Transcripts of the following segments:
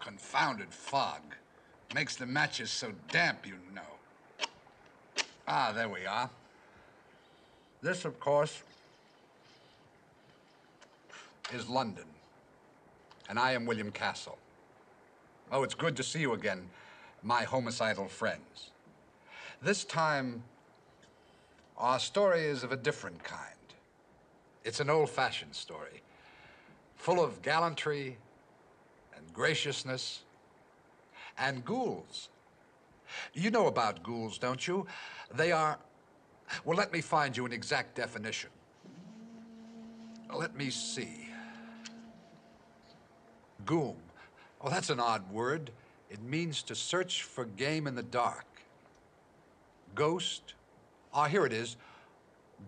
confounded fog. Makes the matches so damp, you know. Ah, there we are. This, of course, is London. And I am William Castle. Oh, it's good to see you again, my homicidal friends. This time, our story is of a different kind. It's an old fashioned story, full of gallantry graciousness and ghouls. You know about ghouls, don't you? They are. Well, let me find you an exact definition. Let me see. Goom. Oh, that's an odd word. It means to search for game in the dark. Ghost. Ah, here it is.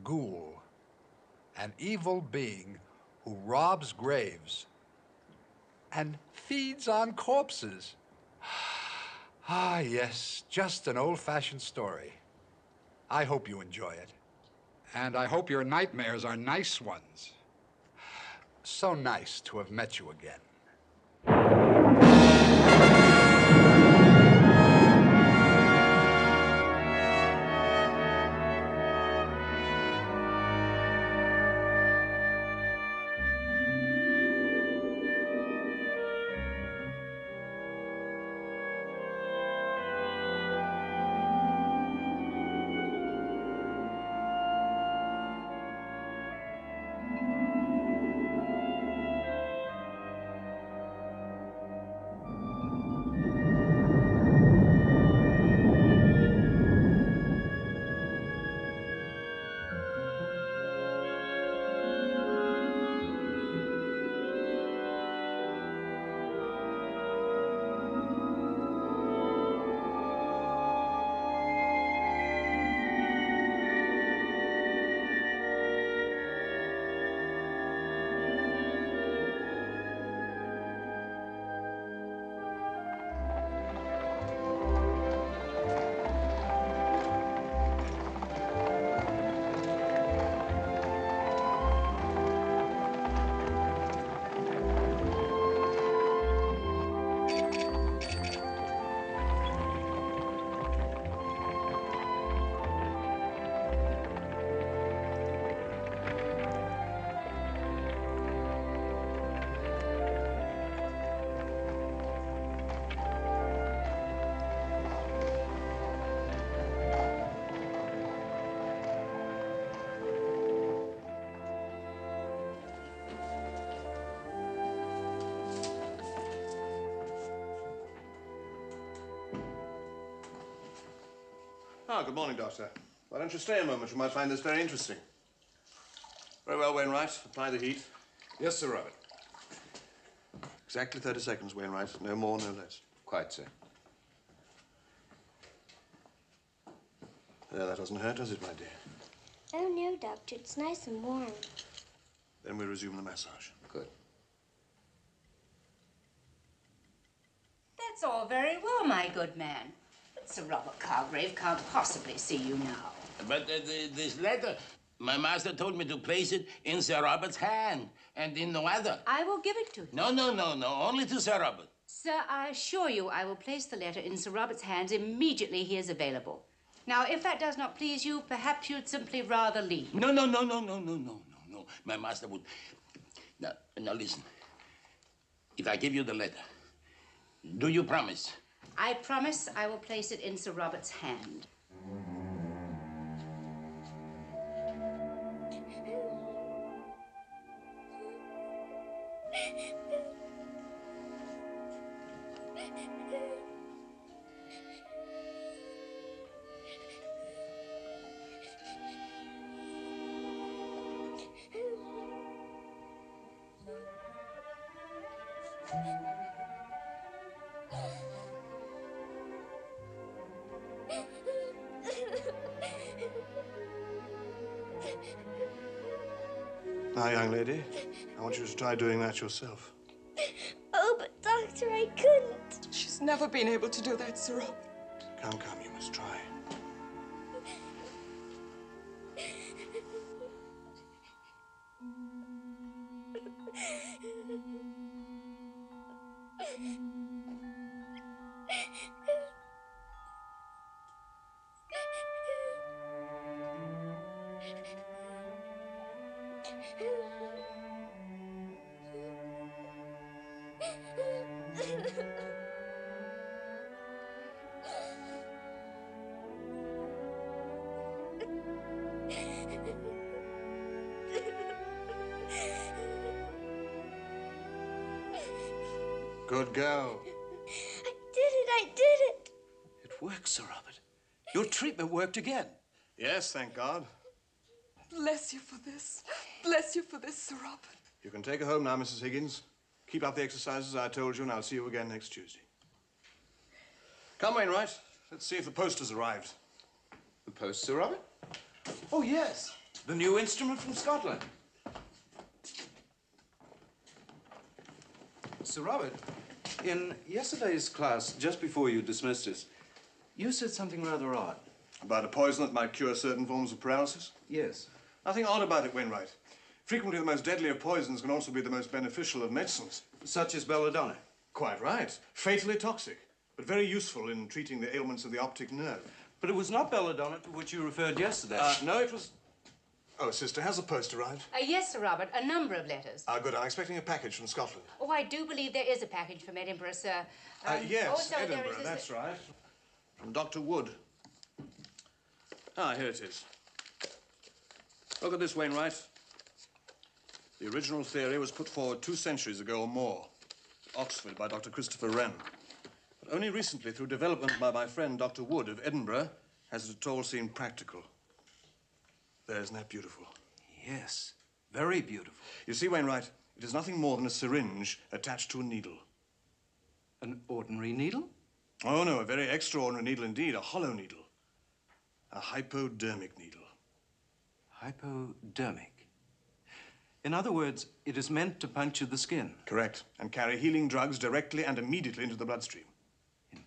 Ghoul. An evil being who robs graves and feeds on corpses. Ah, yes, just an old fashioned story. I hope you enjoy it. And I hope your nightmares are nice ones. So nice to have met you again. Ah, good morning, Doctor. Why don't you stay a moment? You might find this very interesting. Very well, Wainwright. Apply the heat. Yes, Sir Robert. Exactly 30 seconds, Wainwright. No more, no less. Quite, sir. There, that doesn't hurt, does it, my dear? Oh, no, Doctor. It's nice and warm. Then we resume the massage. Good. That's all very well, my good man. Sir Robert Cargrave can't possibly see you now. But uh, the, this letter, my master told me to place it in Sir Robert's hand and in no other. I will give it to him. No, no, no, no, only to Sir Robert. Sir, I assure you I will place the letter in Sir Robert's hands immediately he is available. Now, if that does not please you, perhaps you'd simply rather leave. No, no, no, no, no, no, no, no, no. My master would. Now, now listen. If I give you the letter, do you promise? I promise I will place it in Sir Robert's hand. I want you to try doing that yourself. Oh, but Doctor, I couldn't. She's never been able to do that, Sir Robert. Come, come, you Good girl. I did it, I did it. It works, Sir Robert. Your treatment worked again. Yes, thank God. Bless you for this. Bless you for this, Sir Robert. You can take her home now, Mrs. Higgins. Keep up the exercises I told you, and I'll see you again next Tuesday. Come, Wainwright. Let's see if the post has arrived. The post, Sir Robert? Oh, yes. The new instrument from Scotland. Sir Robert, in yesterday's class, just before you dismissed us, you said something rather odd. About a poison that might cure certain forms of paralysis? Yes. Nothing odd about it, Wainwright. Frequently, the most deadly of poisons can also be the most beneficial of medicines. Such as belladonna. Quite right. Fatally toxic, but very useful in treating the ailments of the optic nerve. But it was not belladonna to which you referred yesterday. Uh, no, it was. Oh, sister, has the post arrived? Uh, yes, Sir Robert, a number of letters. Ah, good. I'm expecting a package from Scotland. Oh, I do believe there is a package from Edinburgh, sir. Uh, Um, yes, also, there Edinburgh, is this- that's right. From Dr. Wood. Ah, here it is. Look at this, Wainwright. The original theory was put forward two centuries ago or more. Oxford by Dr. Christopher Wren. But only recently, through development by my friend Dr. Wood of Edinburgh, has it at all seemed practical. There, isn't that beautiful? Yes. Very beautiful. You see, Wainwright, it is nothing more than a syringe attached to a needle. An ordinary needle? Oh, no, a very extraordinary needle indeed, a hollow needle. A hypodermic needle. Hypodermic. In other words, it is meant to puncture the skin. Correct. And carry healing drugs directly and immediately into the bloodstream.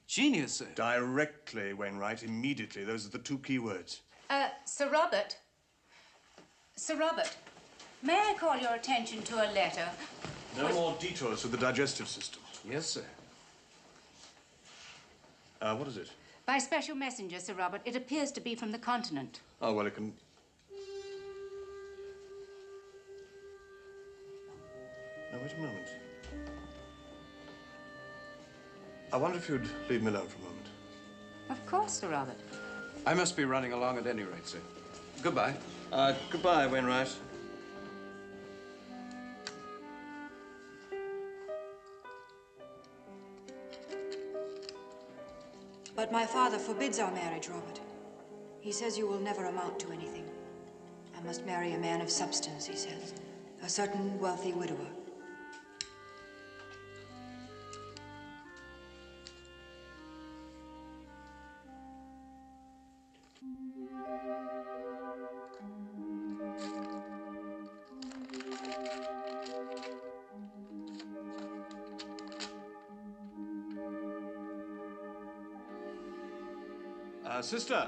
Genius, sir. Directly, Wainwright, immediately. Those are the two key words. Uh, Sir Robert. Sir Robert, may I call your attention to a letter? No more detours with the digestive system. Yes, sir. Uh, what is it? By special messenger, Sir Robert. It appears to be from the continent. Oh, well, it can. Now, wait a moment. I wonder if you'd leave me alone for a moment. Of course, Sir Robert. I must be running along at any rate, sir. Goodbye. Uh, goodbye, Wainwright. But my father forbids our marriage, Robert. He says you will never amount to anything. I must marry a man of substance, he says. A certain wealthy widower. Sister.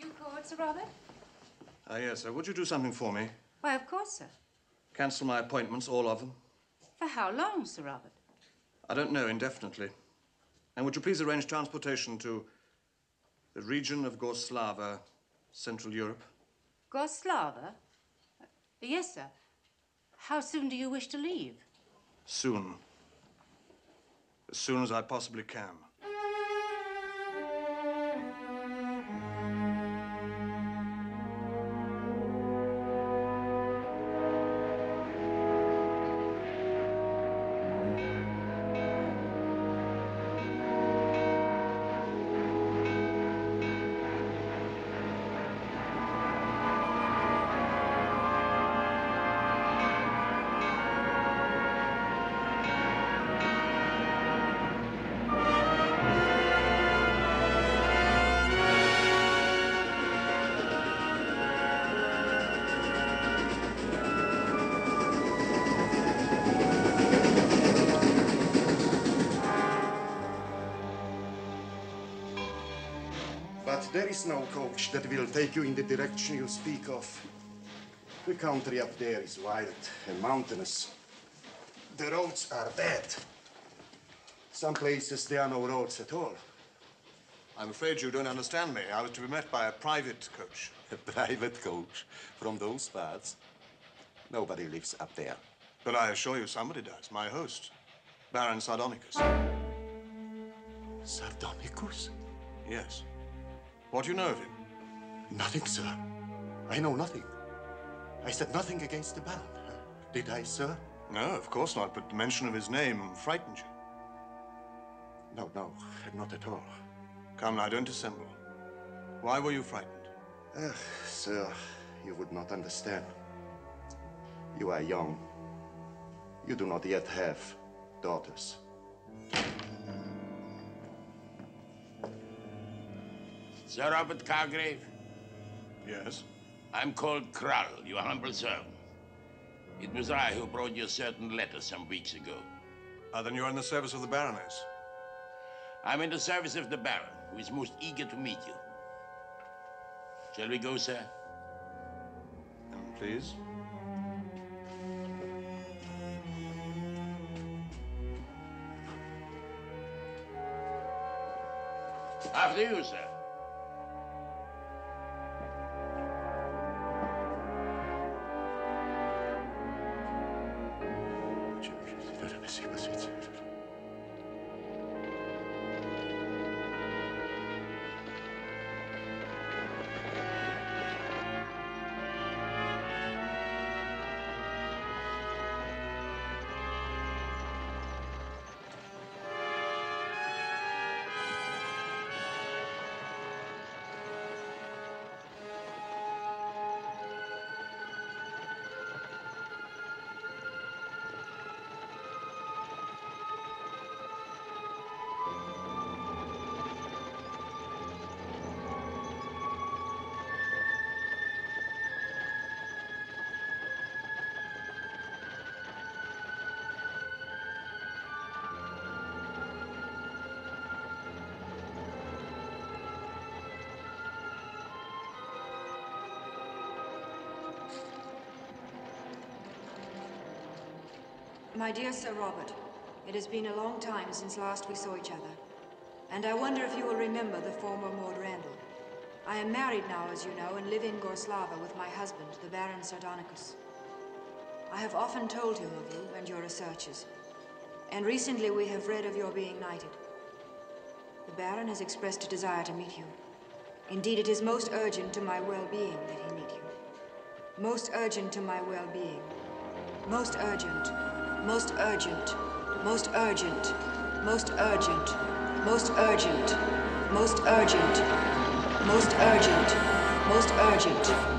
You called, Sir Robert? Uh, yes, sir. Would you do something for me? Why, of course, sir. Cancel my appointments, all of them. For how long, Sir Robert? I don't know, indefinitely. And would you please arrange transportation to the region of Gorslava, Central Europe? Gorslava? Uh, yes, sir. How soon do you wish to leave? Soon. As soon as I possibly can. That will take you in the direction you speak of. The country up there is wild and mountainous. The roads are bad. Some places there are no roads at all. I'm afraid you don't understand me. I was to be met by a private coach. A private coach from those parts. Nobody lives up there. But I assure you somebody does. My host, Baron Sardonicus. Sardonicus? Yes. What do you know of him? Nothing, sir. I know nothing. I said nothing against the Baron. Did I, sir? No, of course not, but the mention of his name frightened you. No, no, not at all. Come now, don't dissemble. Why were you frightened? Ah, sir, you would not understand. You are young. You do not yet have daughters. Sir Robert Cargrave, Yes. I'm called Krull, your humble servant. It was I who brought you a certain letter some weeks ago. Ah, then you're in the service of the Baroness. I'm in the service of the Baron, who is most eager to meet you. Shall we go, sir? Please. After you, sir. My dear Sir Robert, it has been a long time since last we saw each other. And I wonder if you will remember the former Maud Randall. I am married now, as you know, and live in Gorslava with my husband, the Baron Sardonicus. I have often told him of you and your researches. And recently we have read of your being knighted. The Baron has expressed a desire to meet you. Indeed, it is most urgent to my well-being that he meet you. Most urgent to my well-being. Most urgent. Most urgent. Most urgent. Most urgent. Most urgent. Most urgent. Most urgent. Most urgent.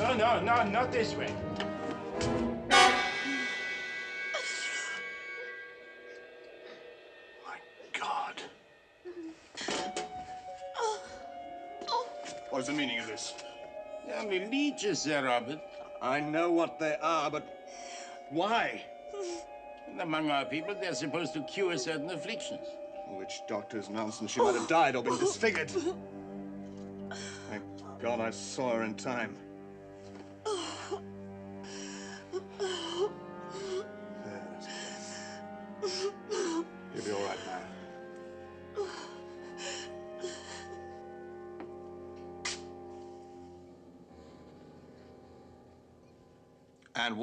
No, no, no, not this way. God. What is the meaning of this? They're only leeches, Sir Robert. I know what they are, but why? Among our people, they're supposed to cure certain afflictions. Witch doctor's nonsense. She might have died or been disfigured. Thank God I saw her in time.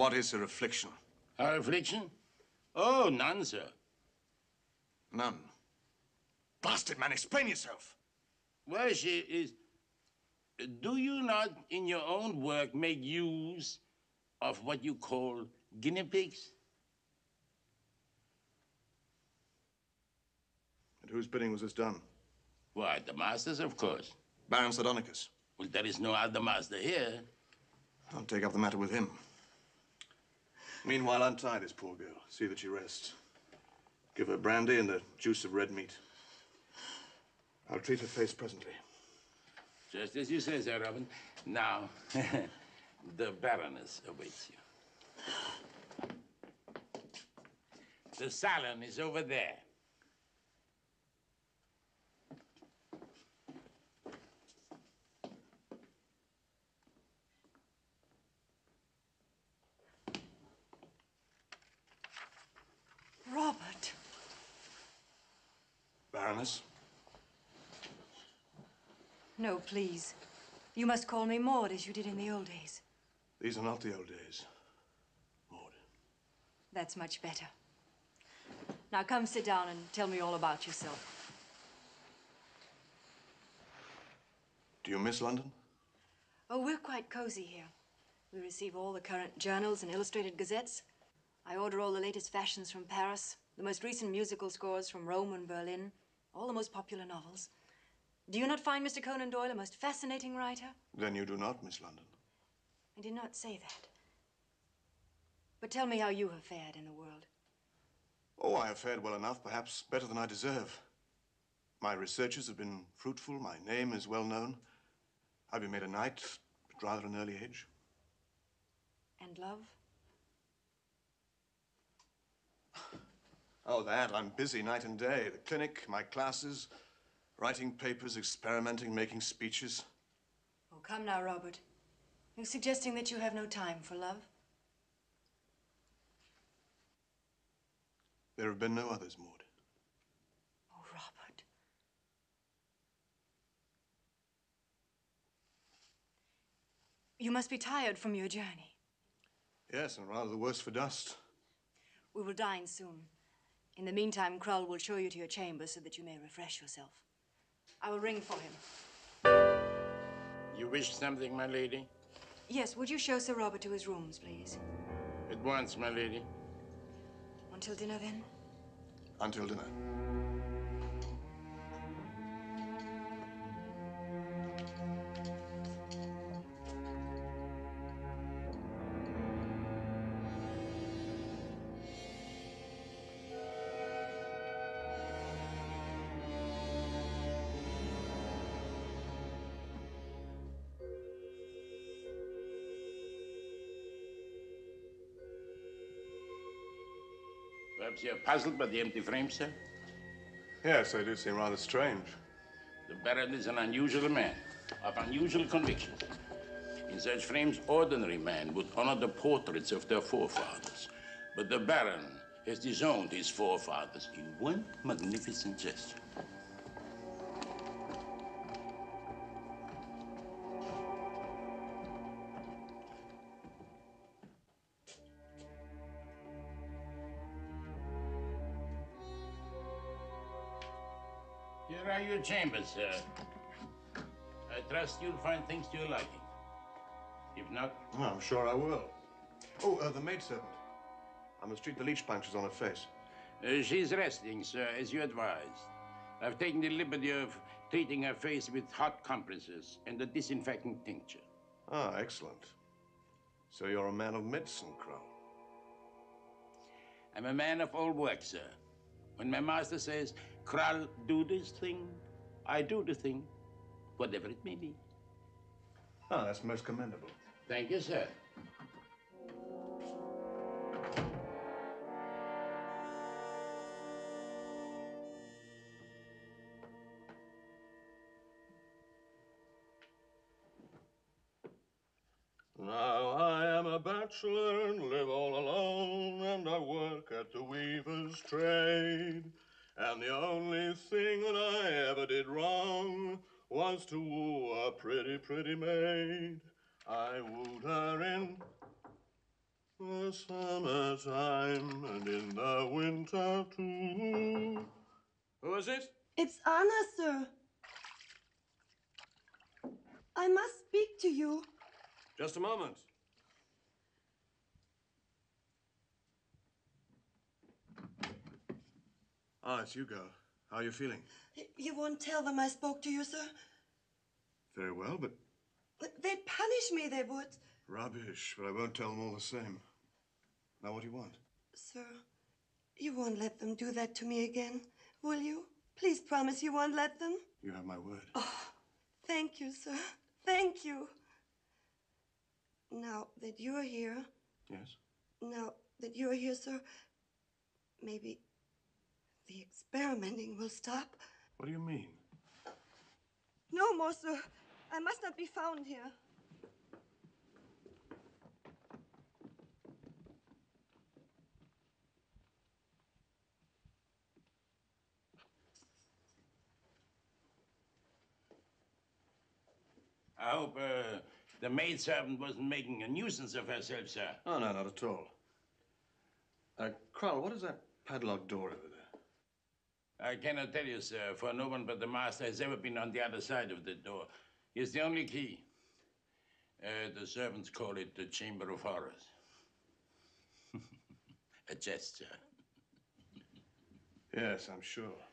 What is her affliction? Her affliction? Oh, none, sir. None. Bastard man, explain yourself. Well, she is. Do you not, in your own work, make use of what you call guinea pigs? At whose bidding was this done? Why, the master's, of course. Baron Sardonicus. Well, there is no other master here. I'll take up the matter with him. Meanwhile, untie this poor girl. See that she rests. Give her brandy and the juice of red meat. I'll treat her face presently. Just as you say, Sir Robert. Now, the Baroness awaits you. The salon is over there. Robert. Baroness? No, please. You must call me Maud as you did in the old days. These are not the old days. Maud. That's much better. Now come sit down and tell me all about yourself. Do you miss London? Oh, we're quite cozy here. We receive all the current journals and illustrated gazettes. I order all the latest fashions from Paris, the most recent musical scores from Rome and Berlin, all the most popular novels. Do you not find Mr. Conan Doyle a most fascinating writer? Then you do not miss London. I did not say that. But tell me how you have fared in the world. Oh, I have fared well enough, perhaps better than I deserve. My researches have been fruitful, my name is well known. I've been made a knight at rather an early age. And love? Oh, that. I'm busy night and day. The clinic, my classes, writing papers, experimenting, making speeches. Oh, come now, Robert. You're suggesting that you have no time for love? There have been no others, Maud. Oh, Robert. You must be tired from your journey. Yes, and rather the worse for dust. We will dine soon. In the meantime, Krull will show you to your chamber so that you may refresh yourself. I will ring for him. You wish something, my lady? Yes, would you show Sir Robert to his rooms, please? At once, my lady. Until dinner, then? Until dinner. Perhaps you're puzzled by the empty frame, sir? Yes, they do seem rather strange. The Baron is an unusual man of unusual convictions. In such frames, ordinary men would honor the portraits of their forefathers. But the Baron has disowned his forefathers in one magnificent gesture. Your chambers, sir. I trust you'll find things to your liking. If not, Oh, I'm sure I will. Oh, uh, the maidservant. I must treat the leech punctures on her face. uh, she's resting, sir, as you advised. I've taken the liberty of treating her face with hot compresses and a disinfectant tincture. Ah, excellent. So you're a man of medicine, Krull. I'm a man of old work, sir. When my master says, Krull, do this thing, I do the thing, whatever it may be. Ah, that's most commendable. Thank you, sir. Now I am a bachelor and live all alone, and I work at the weaver's trade. And the only thing that I ever did wrong was to woo a pretty, pretty maid. I wooed her in the summertime and in the winter too. Who is it? It's Anna, sir. I must speak to you. Just a moment. Ah, it's Hugo. How are you feeling? You won't tell them I spoke to you, sir? Very well, but They'd punish me, they would. rubbish. But I won't tell them all the same. Now, what do you want? Sir, you won't let them do that to me again, will you? Please promise you won't let them. You have my word. Oh, Thank you, sir. Thank you. Now that you're here, Yes? now that you're here, sir, maybe the experimenting will stop. What do you mean? No more, sir. I must not be found here. I hope uh, the maidservant wasn't making a nuisance of herself, sir. Oh, no, not at all. Uh, Krull, what is that padlocked door over there? I cannot tell you, sir, for no one but the master has ever been on the other side of the door. It's the only key. Uh, the servants call it the Chamber of Horrors. a gesture. Yes, I'm sure.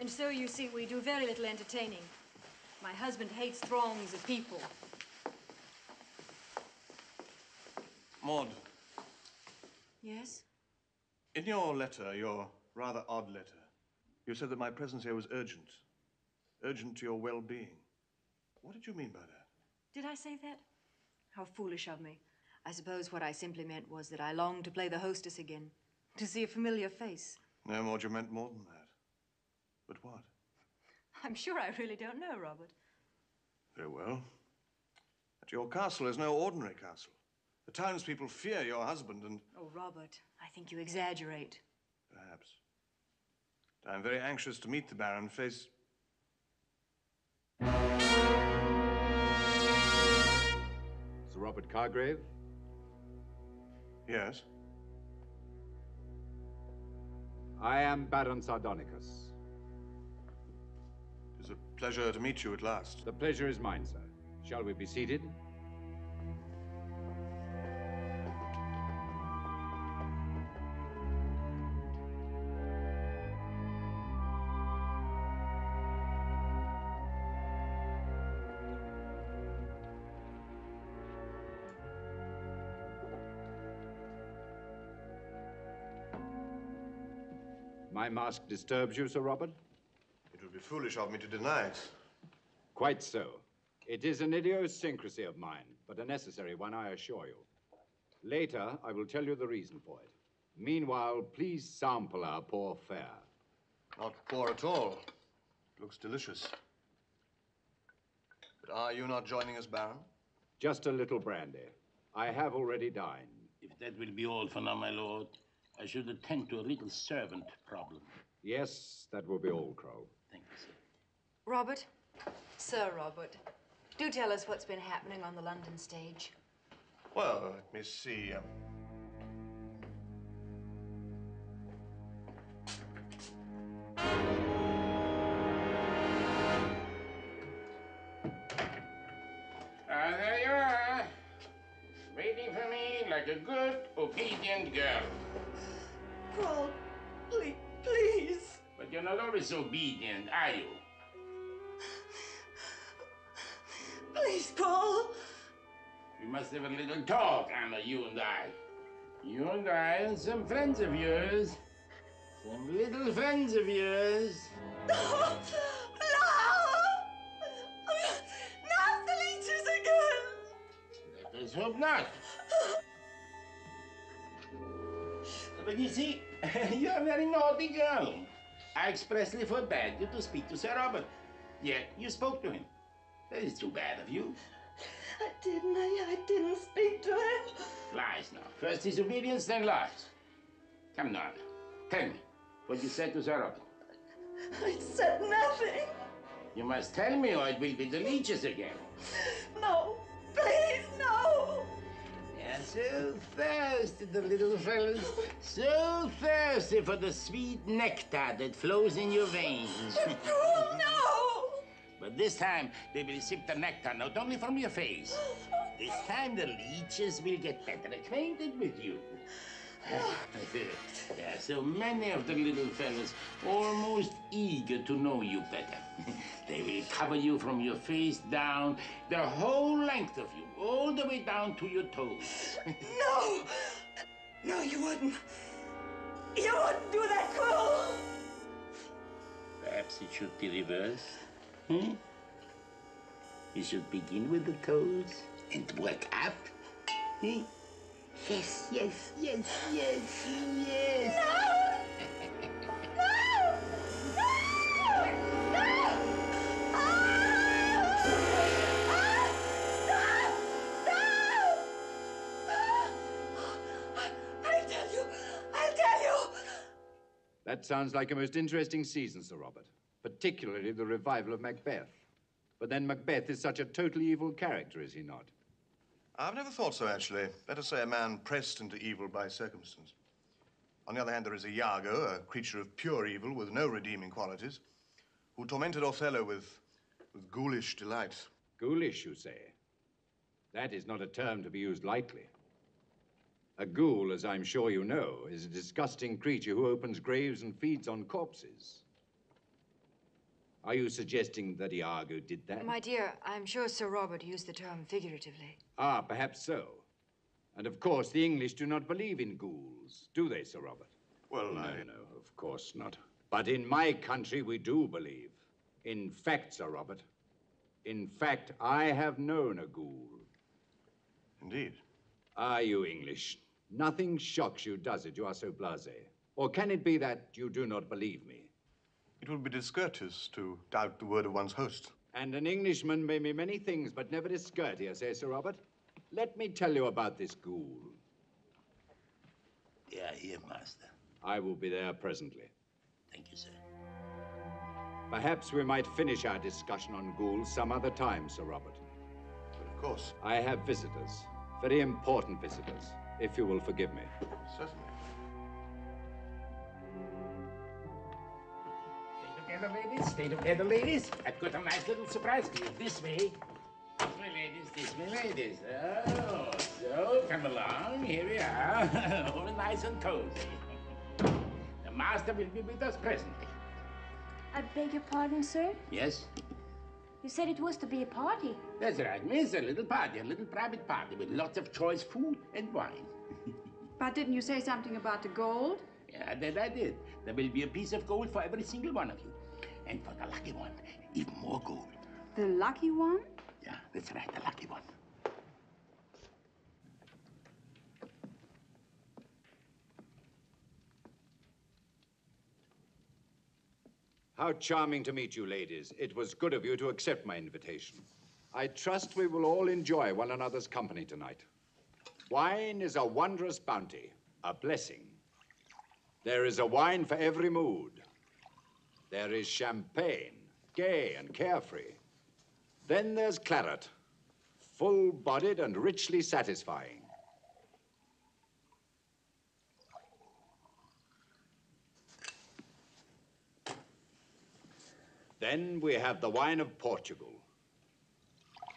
And so you see, we do very little entertaining. My husband hates throngs of people. Maud, Yes? in your letter, your rather odd letter, you said that my presence here was urgent. Urgent to your well being. What did you mean by that? Did I say that? How foolish of me. I suppose what I simply meant was that I longed to play the hostess again, to see a familiar face. No, Maud, you meant more than that. But what? I'm sure I really don't know, Robert. Very well. But your castle is no ordinary castle. The townspeople fear your husband, and Oh, Robert, I think you exaggerate. perhaps. But I'm very anxious to meet the Baron face. Sir Robert Cargrave? Yes. I am Baron Sardonicus. Pleasure to meet you at last. The pleasure is mine, sir. Shall we be seated? My mask disturbs you, Sir Robert? It would be foolish of me to deny it. Quite so. It is an idiosyncrasy of mine, but a necessary one, I assure you. Later, I will tell you the reason for it. Meanwhile, please sample our poor fare. Not poor at all. It looks delicious. But are you not joining us, Baron? Just a little brandy. I have already dined. If that will be all for now, my lord, I should attend to a little servant problem. Yes, that will be all, Krull. Thank you, sir. Robert? Sir Robert, do tell us what's been happening on the London stage. Well, let me see. Um, Not obedient, are you? Please, Paul. We must have a little talk, Anna, you and I. You and I and some friends of yours. Some little friends of yours. No! No! Not the leeches again! Let us hope not. But you see, you're a very naughty girl. I expressly forbade you to speak to Sir Robert. Yet you spoke to him. That is too bad of you. I didn't. I, I didn't speak to him. Lies now. First disobedience, then lies. Come now. Tell me what you said to Sir Robert. I said nothing. You must tell me or it will be the leeches again. No, please, no. So thirsty, the little fellows. So thirsty for the sweet nectar that flows in your veins. Oh no! But this time, they will sip the nectar not only from your face. This time, the leeches will get better acquainted with you. there are so many of the little fellows almost eager to know you better. they will cover you from your face down, the whole length of you, all the way down to your toes. No! No, you wouldn't. You wouldn't do that, Krull! Perhaps it should be reversed. Hmm? You should begin with the toes and work up. Hmm? Yes, yes, yes, yes, yes. I'll That sounds like a most interesting season, Sir Robert. Particularly the revival of Macbeth. But then Macbeth is such a totally evil character, is he not? I've never thought so, actually. Better say a man pressed into evil by circumstance. On the other hand, there is a Iago, a creature of pure evil with no redeeming qualities, who tormented Othello with, with ghoulish delight. Ghoulish, you say? That is not a term to be used lightly. A ghoul, as I'm sure you know, is a disgusting creature who opens graves and feeds on corpses. Are you suggesting that Iago did that? My dear, I'm sure Sir Robert used the term figuratively. Ah, perhaps so. And of course, the English do not believe in ghouls, do they, Sir Robert? Well, no, I... no, of course not. But in my country, we do believe. In fact, Sir Robert, in fact, I have known a ghoul. Indeed. Are you English. Nothing shocks you, does it? You are so blasé. Or can it be that you do not believe me? It would be discourteous to doubt the word of one's host. And an Englishman may be many things, but never discourteous, eh, Sir Robert? Let me tell you about this ghoul. Yeah, here, master. I will be there presently. Thank you, sir. Perhaps we might finish our discussion on ghouls some other time, Sir Robert. But of course. I have visitors, very important visitors, if you will forgive me. Certainly. Stay together, ladies. Stay together, ladies. I've got a nice little surprise for you. This way. This way, ladies. This way, ladies. Oh, so come along. Here we are. All nice and cozy. The master will be with us presently. I beg your pardon, sir? Yes? You said it was to be a party. That's right, miss. A little party, a little private party with lots of choice food and wine. But didn't you say something about the gold? Yeah, that I did. There will be a piece of gold for every single one of you. And for the lucky one, even more gold. The lucky one? Yeah, that's right, the lucky one. How charming to meet you, ladies. It was good of you to accept my invitation. I trust we will all enjoy one another's company tonight. Wine is a wondrous bounty, a blessing. There is a wine for every mood. There is champagne, gay and carefree. Then there's claret, full bodied and richly satisfying. Then we have the wine of Portugal.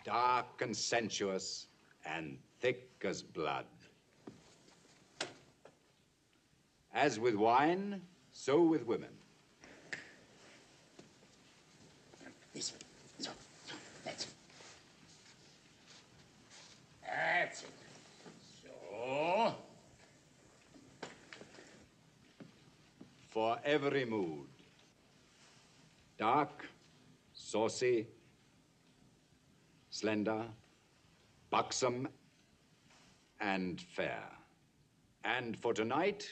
Dark and sensuous and thick as blood. As with wine, so with women. This way. So, so, that's it. That's it. So, For every mood. Dark, saucy, slender, buxom, and fair. And for tonight,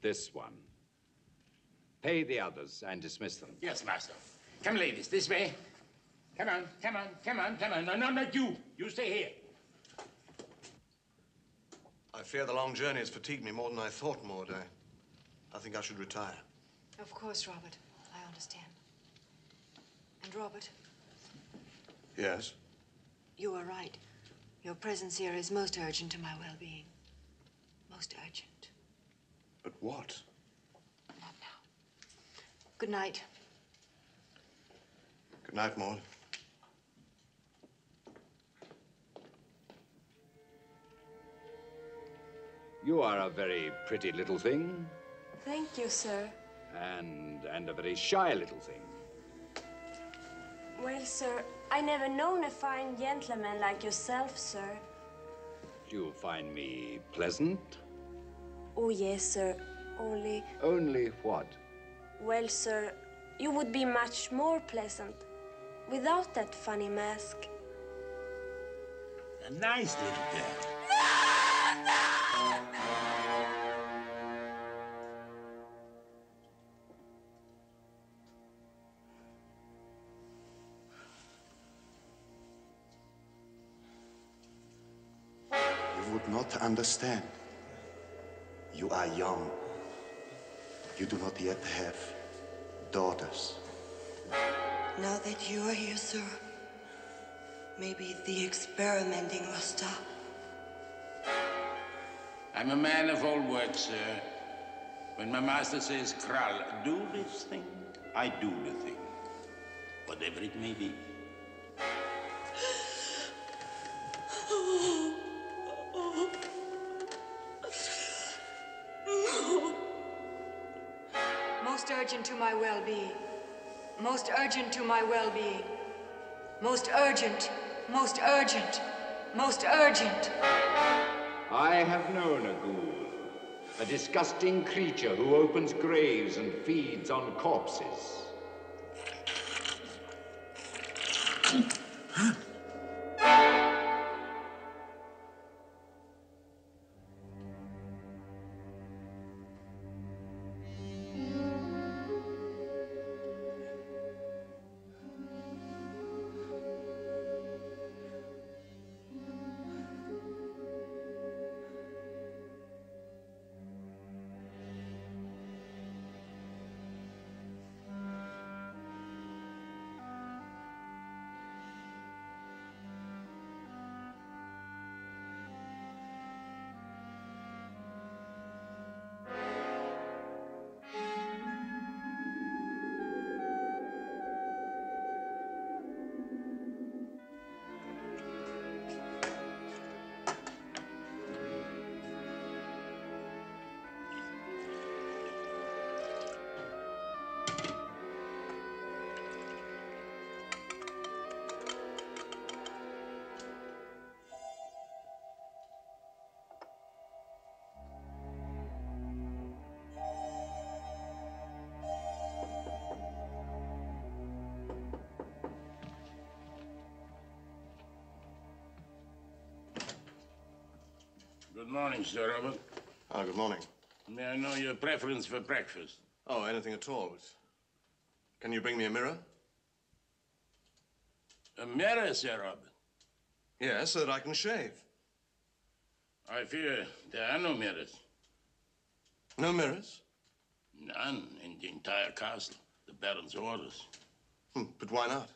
this one. Pay the others and dismiss them. Yes, master. Come, ladies, this way. Come on, come on, come on, come on. No, no, not you. You stay here. I fear the long journey has fatigued me more than I thought, Maud. I, I think I should retire. Of course, Robert. I understand. And Robert, Yes? you are right. Your presence here is most urgent to my well-being. Most urgent. But what? Not now. Good night. Good night, Maud. You are a very pretty little thing, Thank you, sir. And, and a very shy little thing. Well, sir, I never known a fine gentleman like yourself, sir. You find me pleasant? Oh, yes, sir. Only, Only what? well, sir, you would be much more pleasant without that funny mask. A nice little girl. You would not understand. You are young. You do not yet have daughters. Now that you are here, sir, maybe the experimenting will stop. I'm a man of all work, sir. When my master says, Krull, do this thing, I do the thing. Whatever it may be. Urgent to my well-being. Most urgent to my well-being. Most urgent. Most urgent. Most urgent. I have known a ghoul, a disgusting creature who opens graves and feeds on corpses. Good morning, Sir Robert. Ah, good morning. May I know your preference for breakfast? Oh, anything at all. Can you bring me a mirror? A mirror, Sir Robert. Yes, so that I can shave. I fear there are no mirrors. No mirrors? None in the entire castle. The Baron's orders. Hmm, but why not?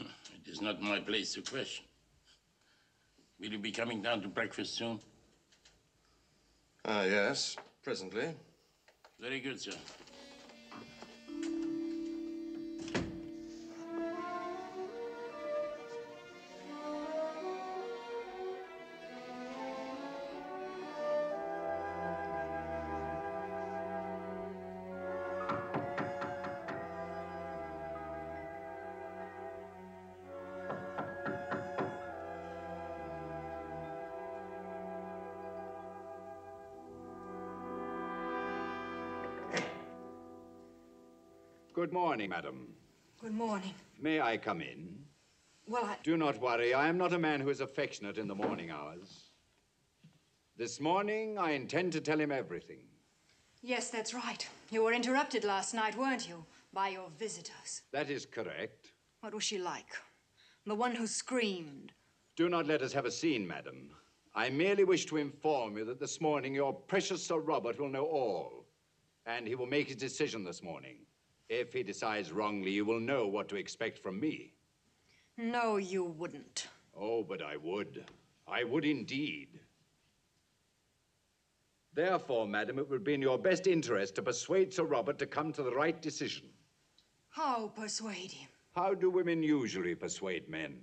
It is not my place to question. Will you be coming down to breakfast soon? Ah, yes, presently. Very good, sir. Morning, madam. Good morning. May I come in? Well, I. Do not worry. I am not a man who is affectionate in the morning hours. This morning, I intend to tell him everything. Yes, that's right. You were interrupted last night, weren't you? By your visitors. That is correct. What was she like? The one who screamed. Do not let us have a scene, madam. I merely wish to inform you that this morning your precious Sir Robert will know all. And he will make his decision this morning. If he decides wrongly, you will know what to expect from me. No, you wouldn't. Oh, but I would. I would indeed. Therefore, madam, it would be in your best interest to persuade Sir Robert to come to the right decision. How persuade him? How do women usually persuade men?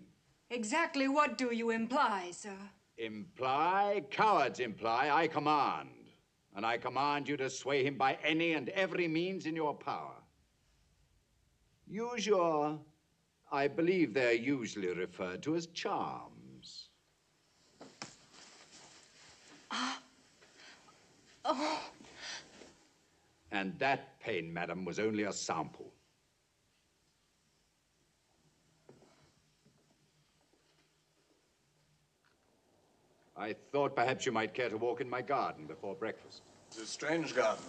Exactly what do you imply, sir? Imply? Cowards imply. I command. And I command you to sway him by any and every means in your power. Use your, I believe they're usually referred to as charms. Ah. Oh. And that pain, madam, was only a sample. I thought perhaps you might care to walk in my garden before breakfast. It's a strange garden.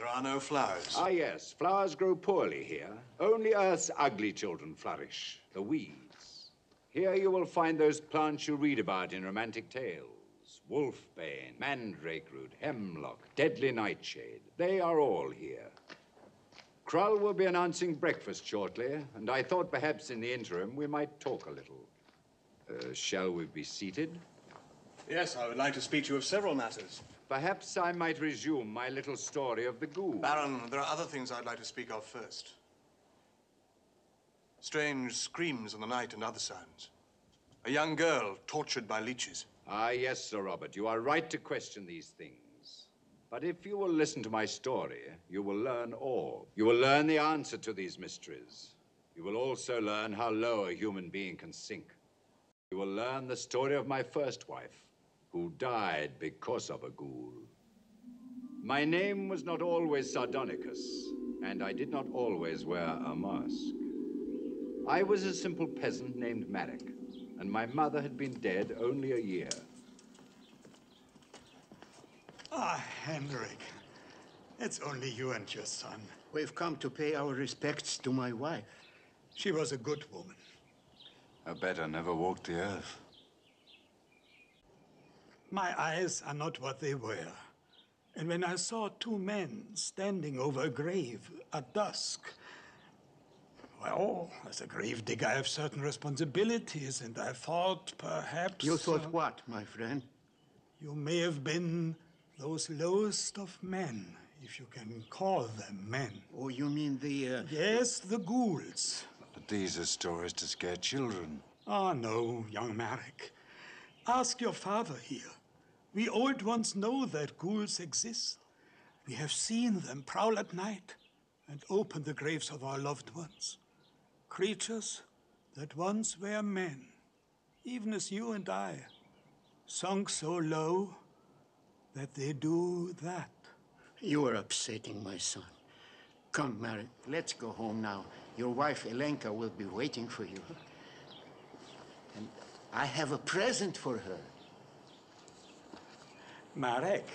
There are no flowers. Ah, yes. Flowers grow poorly here. Only Earth's ugly children flourish, the weeds. Here you will find those plants you read about in romantic tales. Wolfbane, mandrake root, hemlock, deadly nightshade. They are all here. Krull will be announcing breakfast shortly, and I thought perhaps in the interim we might talk a little. Uh, shall we be seated? Yes, I would like to speak to you of several matters. Perhaps I might resume my little story of the ghoul. Baron, there are other things I'd like to speak of first. Strange screams in the night and other sounds. A young girl tortured by leeches. Ah, yes, Sir Robert. You are right to question these things. But if you will listen to my story, you will learn all. You will learn the answer to these mysteries. You will also learn how low a human being can sink. You will learn the story of my first wife, who died because of a ghoul. My name was not always Sardonicus, and I did not always wear a mask. I was a simple peasant named Marek, and my mother had been dead only a year. Ah, Henrik. It's only you and your son. We've come to pay our respects to my wife. She was a good woman. A better never walked the earth. My eyes are not what they were. And when I saw two men standing over a grave at dusk, well, as a grave digger, I have certain responsibilities, and I thought perhaps. You thought uh, what, my friend? You may have been those lowest of men, if you can call them men. Oh, you mean the. Uh... Yes, the ghouls. But these are stories to scare children. Ah, no, young Marek. Ask your father here. We old ones know that ghouls exist. We have seen them prowl at night and open the graves of our loved ones. Creatures that once were men, even as you and I, sunk so low that they do that. You are upsetting my son. Come, Marek, let's go home now. Your wife, Elenka, will be waiting for you. And I have a present for her. Marek,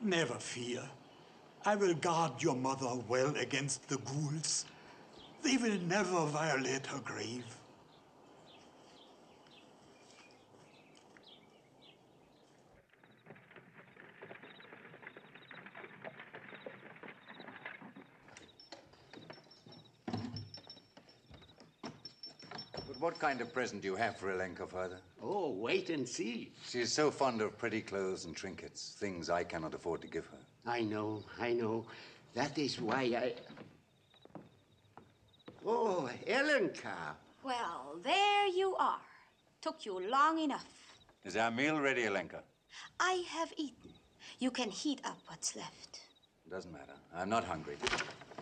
never fear. I will guard your mother well against the ghouls. They will never violate her grave. What kind of present do you have for Elenka, Father? Oh, wait and see. She is so fond of pretty clothes and trinkets, things I cannot afford to give her. I know, I know. That is why I. Oh, Elenka. Well, there you are. Took you long enough. Is our meal ready, Elenka? I have eaten. You can heat up what's left. Doesn't matter. I'm not hungry.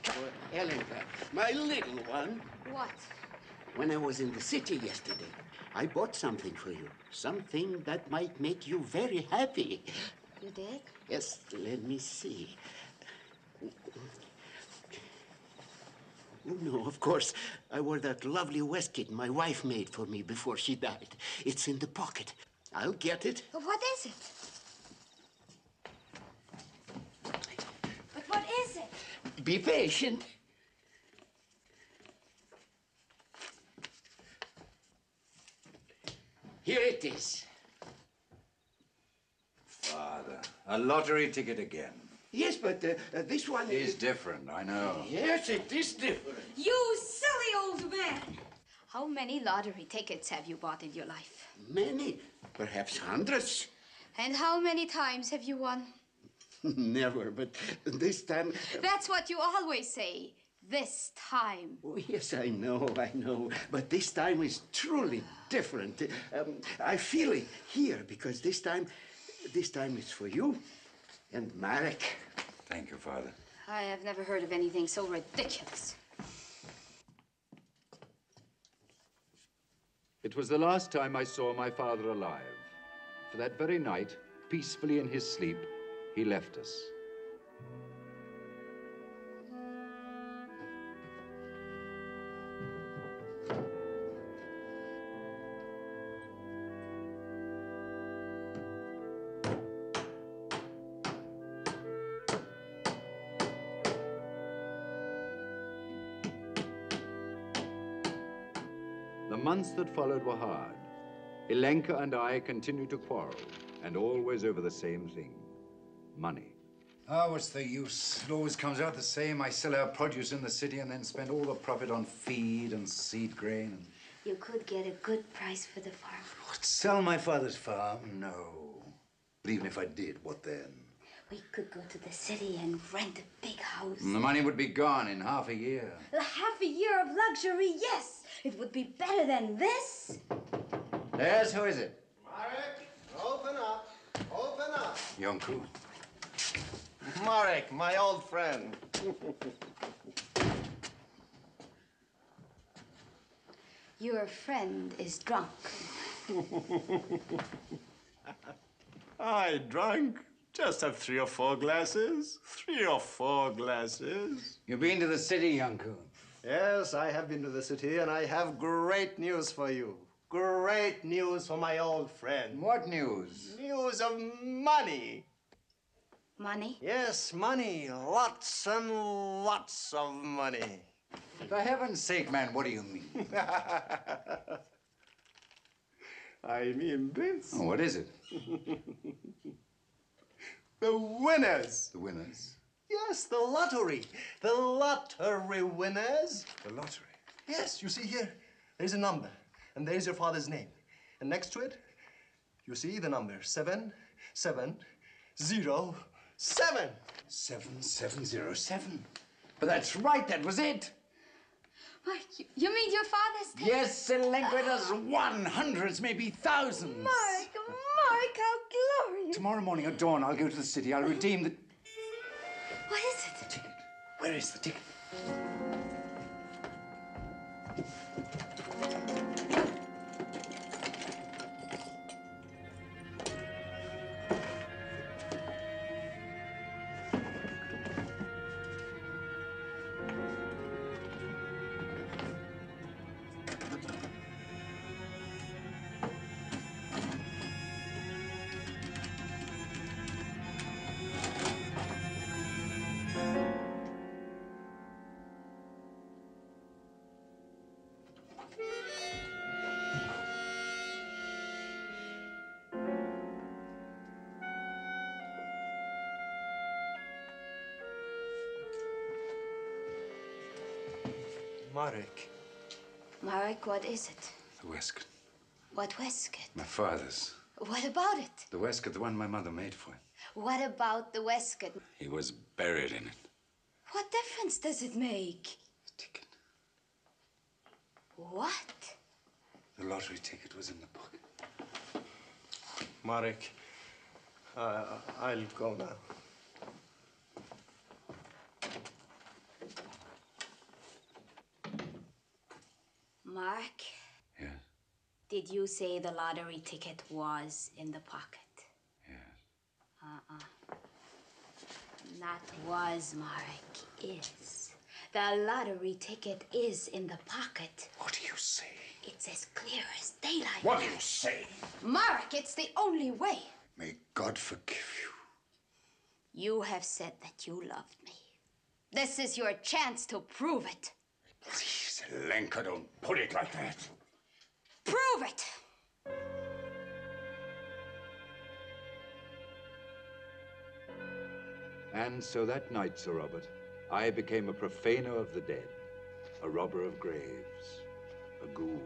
Oh, Elenka, my little one. What? When I was in the city yesterday, I bought something for you. Something that might make you very happy. You did? Yes, let me see. No, of course. I wore that lovely waistcoat my wife made for me before she died. It's in the pocket. I'll get it. What is it? But what is it? Be patient. Here it is. Father, a lottery ticket again. Yes, but uh, uh, this one is different, I know. Yes, it is different. You silly old man! How many lottery tickets have you bought in your life? Many, perhaps hundreds. And how many times have you won? Never, but this time. That's what you always say. This time. Oh, yes, I know, I know. But this time is truly different. Um, I feel it here because this time, this time it's for you and Marek. Thank you, Father. I have never heard of anything so ridiculous. It was the last time I saw my father alive. For that very night, peacefully in his sleep, he left us. Months that followed were hard. Elenka and I continued to quarrel, and always over the same thing money. Oh, what's the use? It always comes out the same. I sell our produce in the city and then spend all the profit on feed and seed grain. And... You could get a good price for the farm. What, sell my father's farm? No. But even if I did, what then? We could go to the city and rent a big house. The money would be gone in half a year. A half a year of luxury, yes. It would be better than this. Yes, who is it? Marek, open up. Open up. Yonku. Marek, my old friend. Your friend is drunk. I drunk. Just have three or four glasses. Three or four glasses. You've been to the city, Yonku. Yes, I have been to the city, and I have great news for you. Great news for my old friend. What news? News of money. Money? Yes, money. Lots and lots of money. For heaven's sake, man, what do you mean? I mean this. Oh, what is it? the winners. The winners? Yes, the lottery. The lottery winners. The lottery? Yes, you see here, there's a number, and there's your father's name. And next to it, you see the number seven, seven, zero, seven. Seven, seven, zero, seven. But that's right, that was it. Mark, you, you mean your father's name? Yes, Selenko, it has one, hundreds, maybe thousands. Mark, Mark, how glorious. Tomorrow morning at dawn, I'll go to the city. I'll redeem the Where is the ticket? Marek. Marek, what is it? The waistcoat. What waistcoat? My father's. What about it? The waistcoat, the one my mother made for him. What about the waistcoat? He was buried in it. What difference does it make? The ticket. What? The lottery ticket was in the pocket. Marek, uh, I'll go now. Mark? Yes. Did you say the lottery ticket was in the pocket? Yes. Uh-uh. Not was, Mark. Is. The lottery ticket is in the pocket. What do you say? It's as clear as daylight. What do you say? Mark, it's the only way. May God forgive you. You have said that you loved me. This is your chance to prove it. Please, Lenka, don't put it like that. Prove it! And so that night, Sir Robert, I became a profaner of the dead, a robber of graves, a ghoul.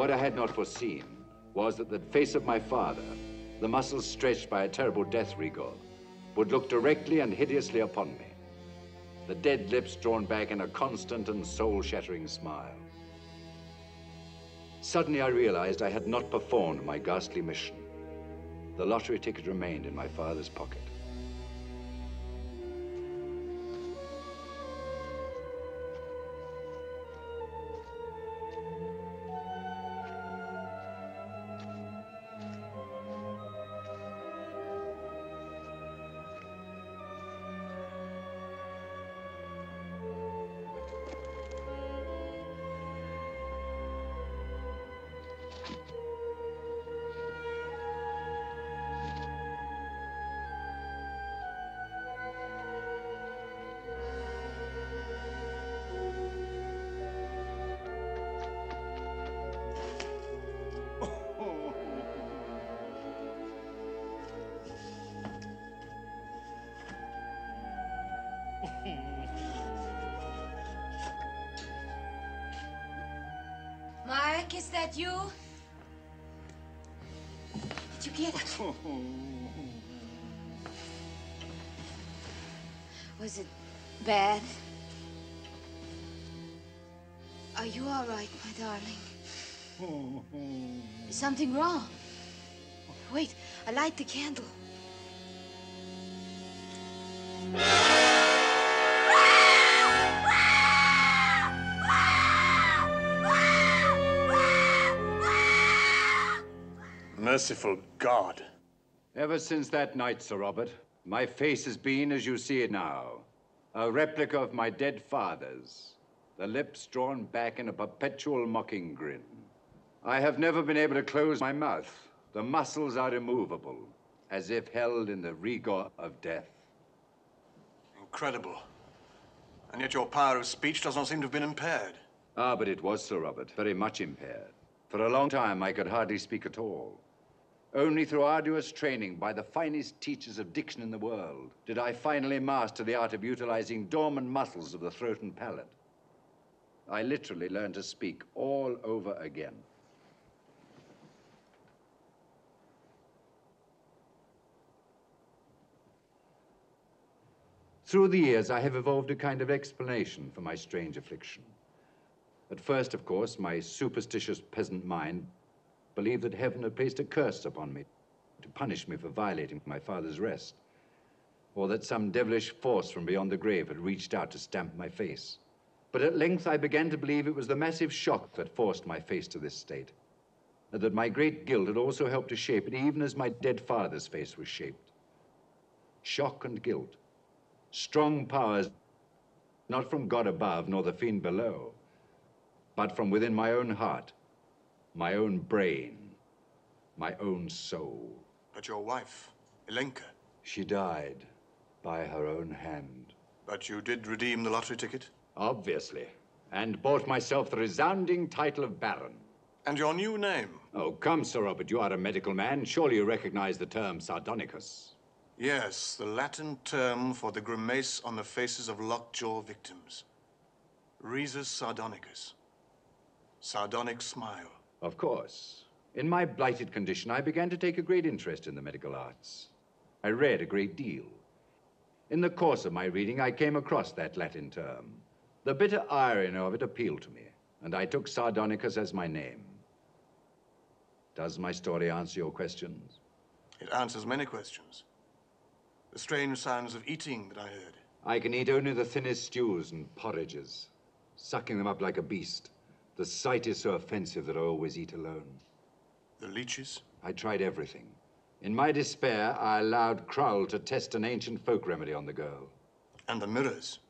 What I had not foreseen was that the face of my father, the muscles stretched by a terrible death rigor, would look directly and hideously upon me. The dead lips drawn back in a constant and soul-shattering smile. Suddenly I realized I had not performed my ghastly mission. The lottery ticket remained in my father's pocket. Something wrong? Wait, I light the candle. Merciful God. Ever since that night, Sir Robert, my face has been as you see it now. A replica of my dead father's, the lips drawn back in a perpetual mocking grin. I have never been able to close my mouth. The muscles are immovable, as if held in the rigor of death. Incredible. And yet your power of speech does not seem to have been impaired. Ah, but it was, Sir Robert, very much impaired. For a long time, I could hardly speak at all. Only through arduous training by the finest teachers of diction in the world did I finally master the art of utilizing dormant muscles of the throat and palate. I literally learned to speak all over again. Through the years, I have evolved a kind of explanation for my strange affliction. At first, of course, my superstitious peasant mind believed that heaven had placed a curse upon me to punish me for violating my father's rest, or that some devilish force from beyond the grave had reached out to stamp my face. But at length I began to believe it was the massive shock that forced my face to this state, and that my great guilt had also helped to shape it even as my dead father's face was shaped. Shock and guilt strong powers, not from God above nor the fiend below, but from within my own heart, my own brain, my own soul. But your wife, Elenka. She died by her own hand. But you did redeem the lottery ticket? Obviously. And bought myself the resounding title of Baron. And your new name? Oh, come, Sir Robert, you are a medical man. Surely you recognize the term sardonicus. Yes, the Latin term for the grimace on the faces of lockjaw victims. Risus sardonicus. Sardonic smile. Of course. In my blighted condition, I began to take a great interest in the medical arts. I read a great deal. In the course of my reading, I came across that Latin term. The bitter irony of it appealed to me, and I took Sardonicus as my name. Does my story answer your questions? It answers many questions. The strange sounds of eating that I heard. I can eat only the thinnest stews and porridges, sucking them up like a beast. The sight is so offensive that I always eat alone. The leeches? I tried everything. In my despair, I allowed Krull to test an ancient folk remedy on the girl. And the mirrors?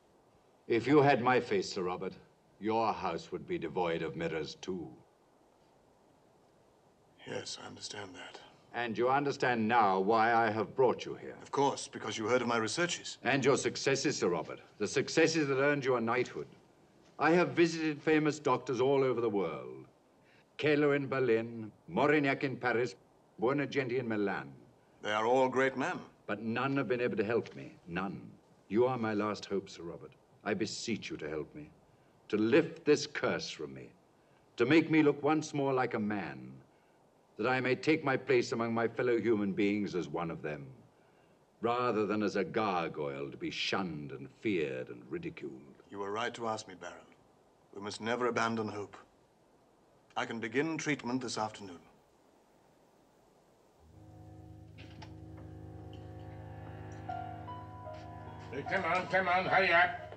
If you had my face, Sir Robert, your house would be devoid of mirrors, too. Yes, I understand that. And you understand now why I have brought you here. Of course, because you heard of my researches. And your successes, Sir Robert. The successes that earned you a knighthood. I have visited famous doctors all over the world. Kelo in Berlin, Morignac in Paris, Buonagenti in Milan. They are all great men. But none have been able to help me. None. You are my last hope, Sir Robert. I beseech you to help me. To lift this curse from me. To make me look once more like a man that I may take my place among my fellow human beings as one of them, rather than as a gargoyle to be shunned and feared and ridiculed. You were right to ask me, Baron. We must never abandon hope. I can begin treatment this afternoon. Hey, come on, come on, hurry up.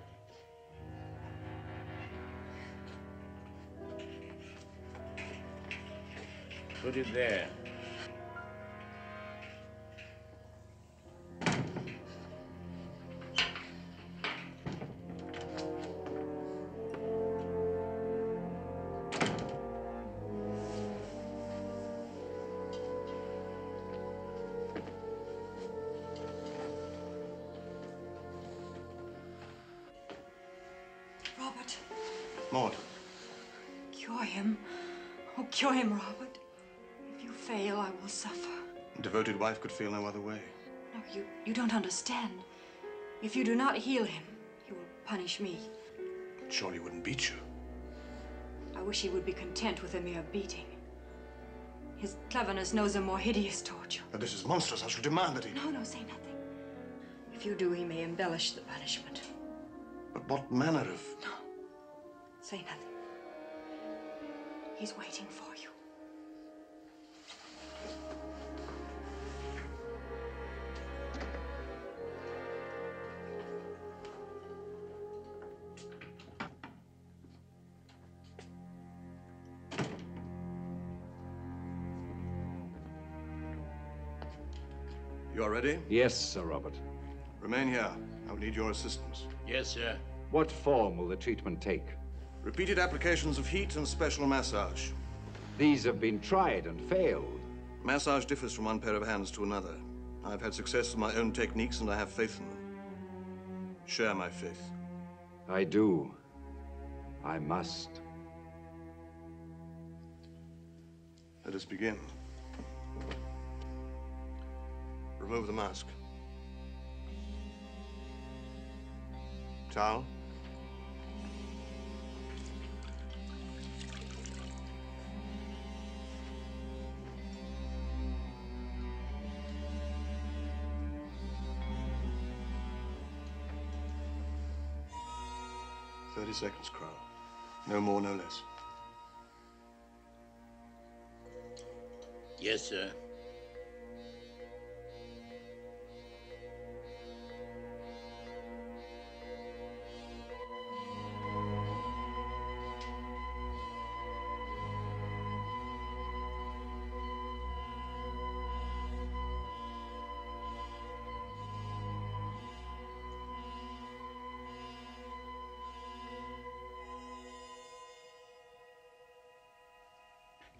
Put it there. Could feel no other way. No, you, you don't understand. If you do not heal him, he will punish me. But surely he wouldn't beat you. I wish he would be content with a mere beating. His cleverness knows a more hideous torture. But this is monstrous. I shall demand that he... No, no, say nothing. If you do, he may embellish the punishment. But what manner of... No, say nothing. He's waiting for you. Ready? Yes, Sir Robert. Remain here. I will need your assistance. Yes, sir. What form will the treatment take? Repeated applications of heat and special massage. These have been tried and failed. Massage differs from one pair of hands to another. I've had success with my own techniques and I have faith in them. Share my faith. I do. I must. Let us begin. Remove the mask. Towel. Thirty seconds, Krull. No more, no less. Yes, sir.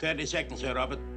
Thirty seconds, Sir Robert.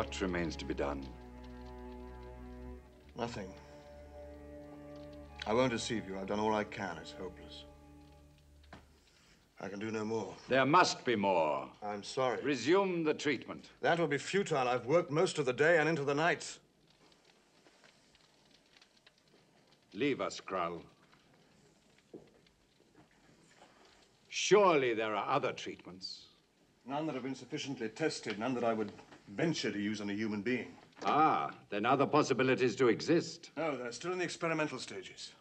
What remains to be done? Nothing. I won't deceive you. I've done all I can. It's hopeless. I can do no more. There must be more. I'm sorry. Resume the treatment. That will be futile. I've worked most of the day and into the night. Leave us, Krull. Surely there are other treatments. None that have been sufficiently tested, none that I would venture to use on a human being. Ah, then other possibilities do exist. No, they're still in the experimental stages.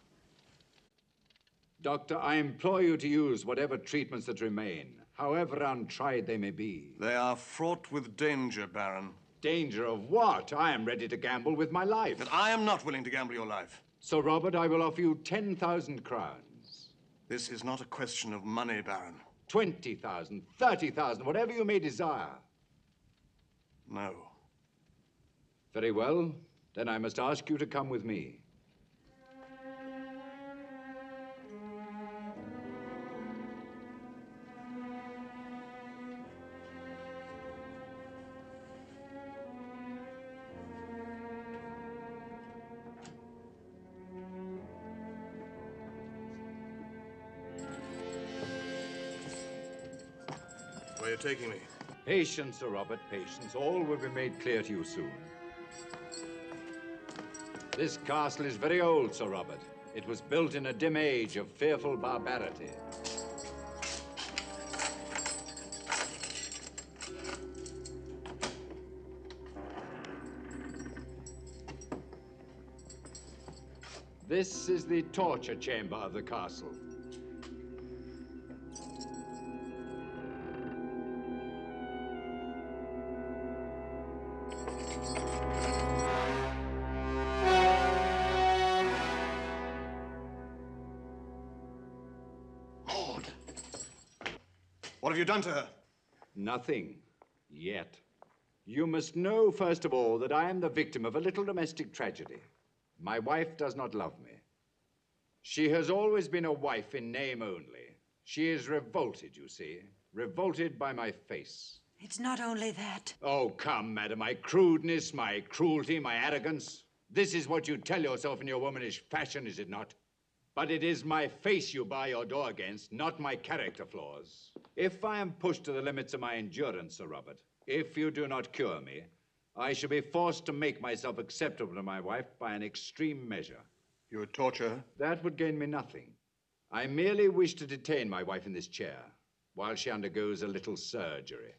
Doctor, I implore you to use whatever treatments that remain, however untried they may be. They are fraught with danger, Baron. Danger of what? I am ready to gamble with my life. But I am not willing to gamble your life. So, Robert, I will offer you 10,000 crowns. This is not a question of money, Baron. 20,000, 30,000, whatever you may desire. No. Very well. Then I must ask you to come with me. Where are you taking me? Patience, Sir Robert, patience. All will be made clear to you soon. This castle is very old, Sir Robert. It was built in a dim age of fearful barbarity. This is the torture chamber of the castle. Done to her? Nothing. Yet. You must know, first of all, that I am the victim of a little domestic tragedy. My wife does not love me. She has always been a wife in name only. She is revolted, you see. Revolted by my face. It's not only that. Oh, come, madam, my crudeness, my cruelty, my arrogance. This is what you tell yourself in your womanish fashion, is it not? But it is my face you bar your door against, not my character flaws. If I am pushed to the limits of my endurance, Sir Robert, if you do not cure me, I shall be forced to make myself acceptable to my wife by an extreme measure. You would torture her? That would gain me nothing. I merely wish to detain my wife in this chair while she undergoes a little surgery.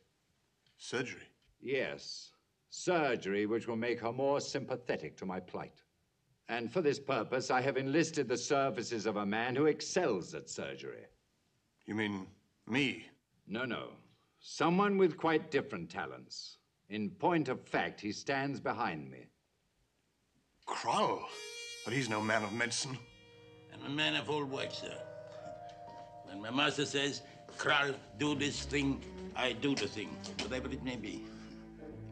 Surgery? Yes, surgery which will make her more sympathetic to my plight. And for this purpose, I have enlisted the services of a man who excels at surgery. You mean me? No, no. Someone with quite different talents. In point of fact, he stands behind me. Krull? But he's no man of medicine. I'm a man of all work, sir. When my master says, Krull, do this thing, I do the thing, whatever it may be.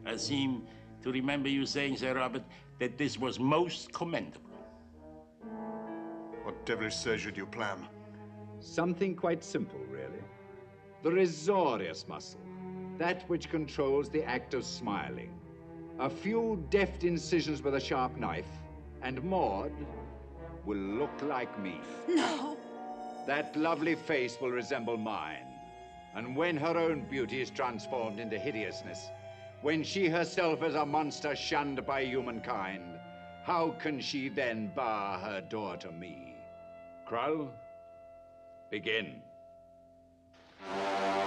I seem to remember you saying, Sir Robert, that this was most commendable. What devilish surgery do you plan? Something quite simple, really. The risorius muscle, that which controls the act of smiling. A few deft incisions with a sharp knife, and Maud will look like me. No. That lovely face will resemble mine. And when her own beauty is transformed into hideousness, when she herself is a monster shunned by humankind, how can she then bar her door to me? Krull, begin. Thank you.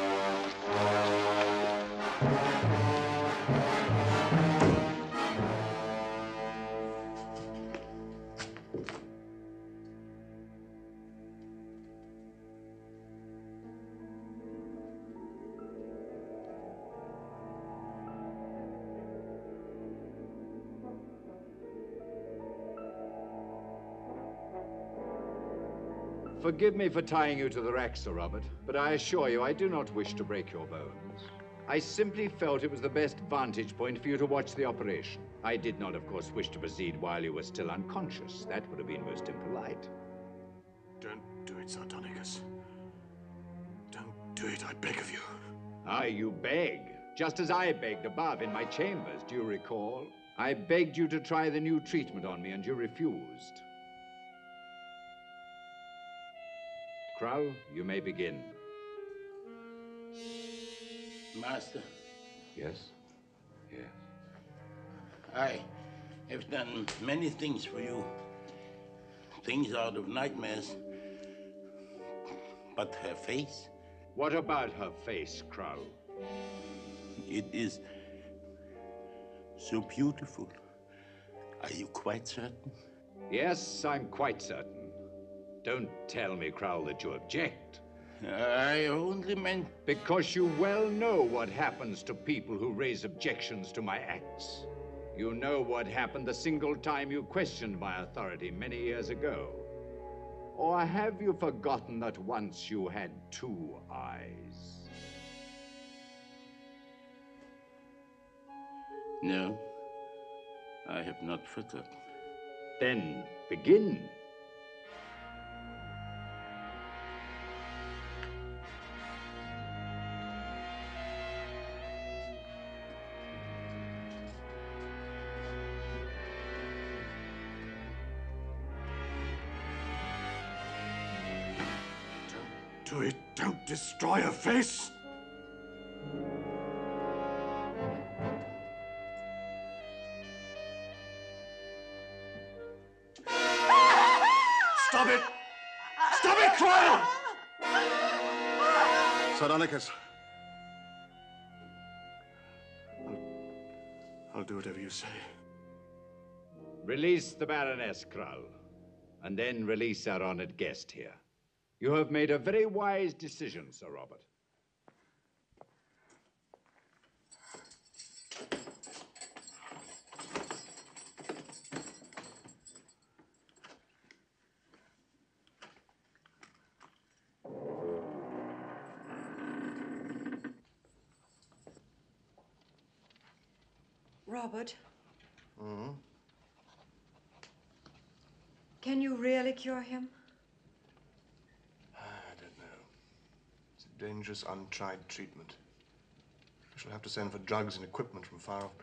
Forgive me for tying you to the rack, Sir Robert, but I assure you I do not wish to break your bones. I simply felt it was the best vantage point for you to watch the operation. I did not, of course, wish to proceed while you were still unconscious. That would have been most impolite. Don't do it, Sardonicus. Don't do it, I beg of you. Ah, you beg. Just as I begged above in my chambers, do you recall? I begged you to try the new treatment on me, and you refused. Krull, you may begin. Master, Yes? Yes. I have done many things for you. Things out of nightmares. But her face? What about her face, Krull? It is so beautiful. Are you quite certain? Yes, I'm quite certain. Don't tell me, Krull, that you object. I only meant. Because you well know what happens to people who raise objections to my acts. You know what happened the single time you questioned my authority many years ago. Or have you forgotten that once you had two eyes? No, I have not forgotten. Then begin. Destroy her face. Stop it! Stop it, Krull! Sardonicus. I'll, I'll do whatever you say. Release the Baroness, Krull, and then release our honored guest here. You have made a very wise decision, Sir Robert. Robert, Hmm? can you really cure him? I don't know. It's a dangerous, untried treatment. We shall have to send for drugs and equipment from far off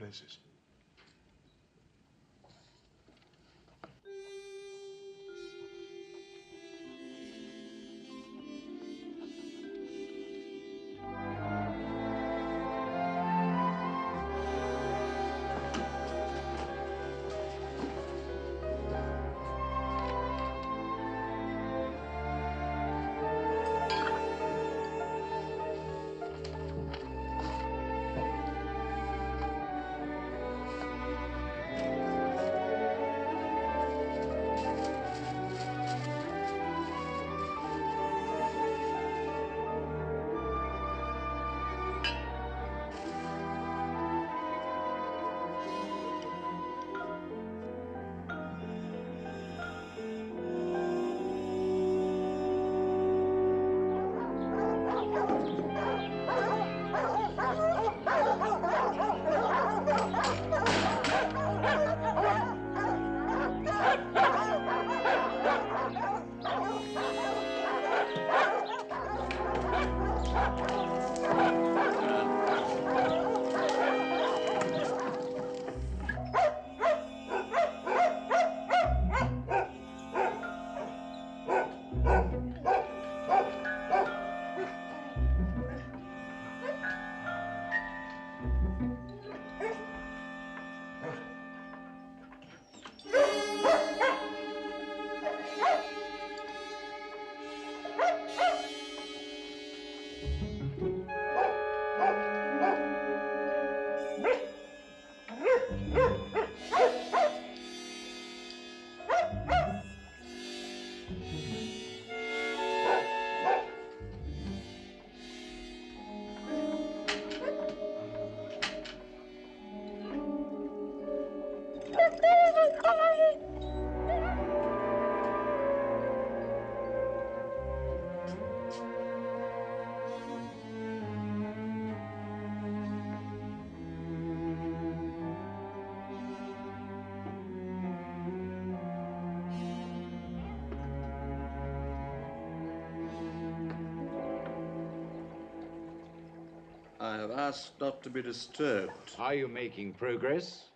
I have asked not to be disturbed. Are you making progress?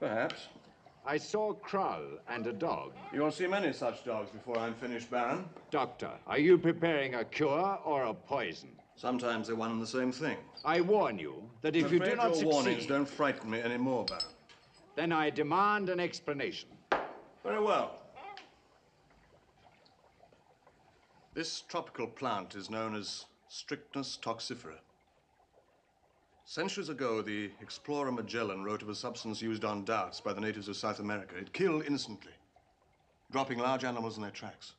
Perhaps. I saw Krull and a dog. You will see many such dogs before I'm finished, Baron. Doctor, are you preparing a cure or a poison? Sometimes they're one and the same thing. I warn you that if I'm you do not your succeed, warnings don't frighten me anymore, Baron. then I demand an explanation. Very well. This tropical plant is known as Strychnos toxifera. Centuries ago, the explorer Magellan wrote of a substance used on darts by the natives of South America. It killed instantly, dropping large animals in their tracks.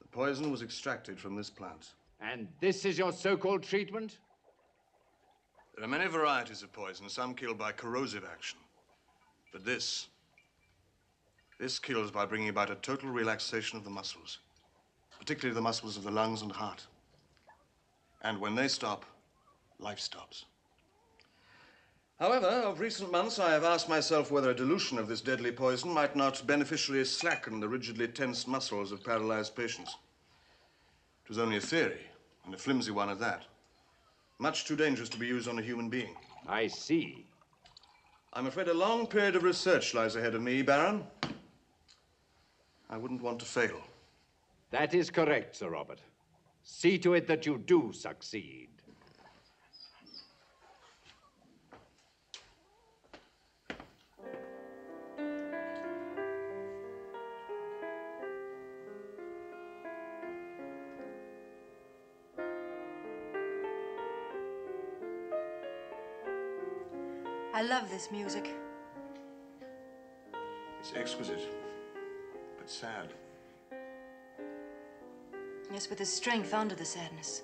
The poison was extracted from this plant. And this is your so-called treatment? There are many varieties of poison, some kill by corrosive action. But this, this kills by bringing about a total relaxation of the muscles, particularly the muscles of the lungs and heart. And when they stop, life stops. However, of recent months, I have asked myself whether a dilution of this deadly poison might not beneficially slacken the rigidly tense muscles of paralyzed patients. It was only a theory, and a flimsy one at that. Much too dangerous to be used on a human being. I see. I'm afraid a long period of research lies ahead of me, Baron. I wouldn't want to fail. That is correct, Sir Robert. See to it that you do succeed. I love this music. It's exquisite, but sad. Yes, with the strength under the sadness.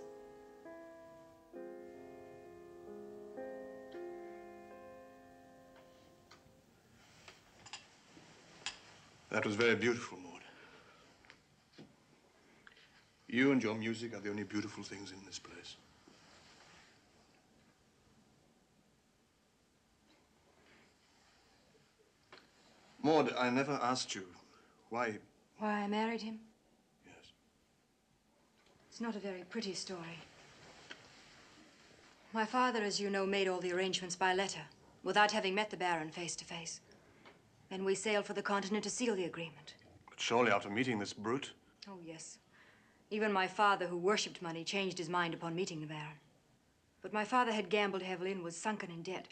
That was very beautiful, Maud. You and your music are the only beautiful things in this place. Maud, I never asked you why. Why I married him? Yes. It's not a very pretty story. My father, as you know, made all the arrangements by letter, without having met the Baron face to face. Then we sailed for the continent to seal the agreement. But surely after meeting this brute, Oh, yes. Even my father, who worshipped money, changed his mind upon meeting the Baron. But my father had gambled heavily and was sunken in debt.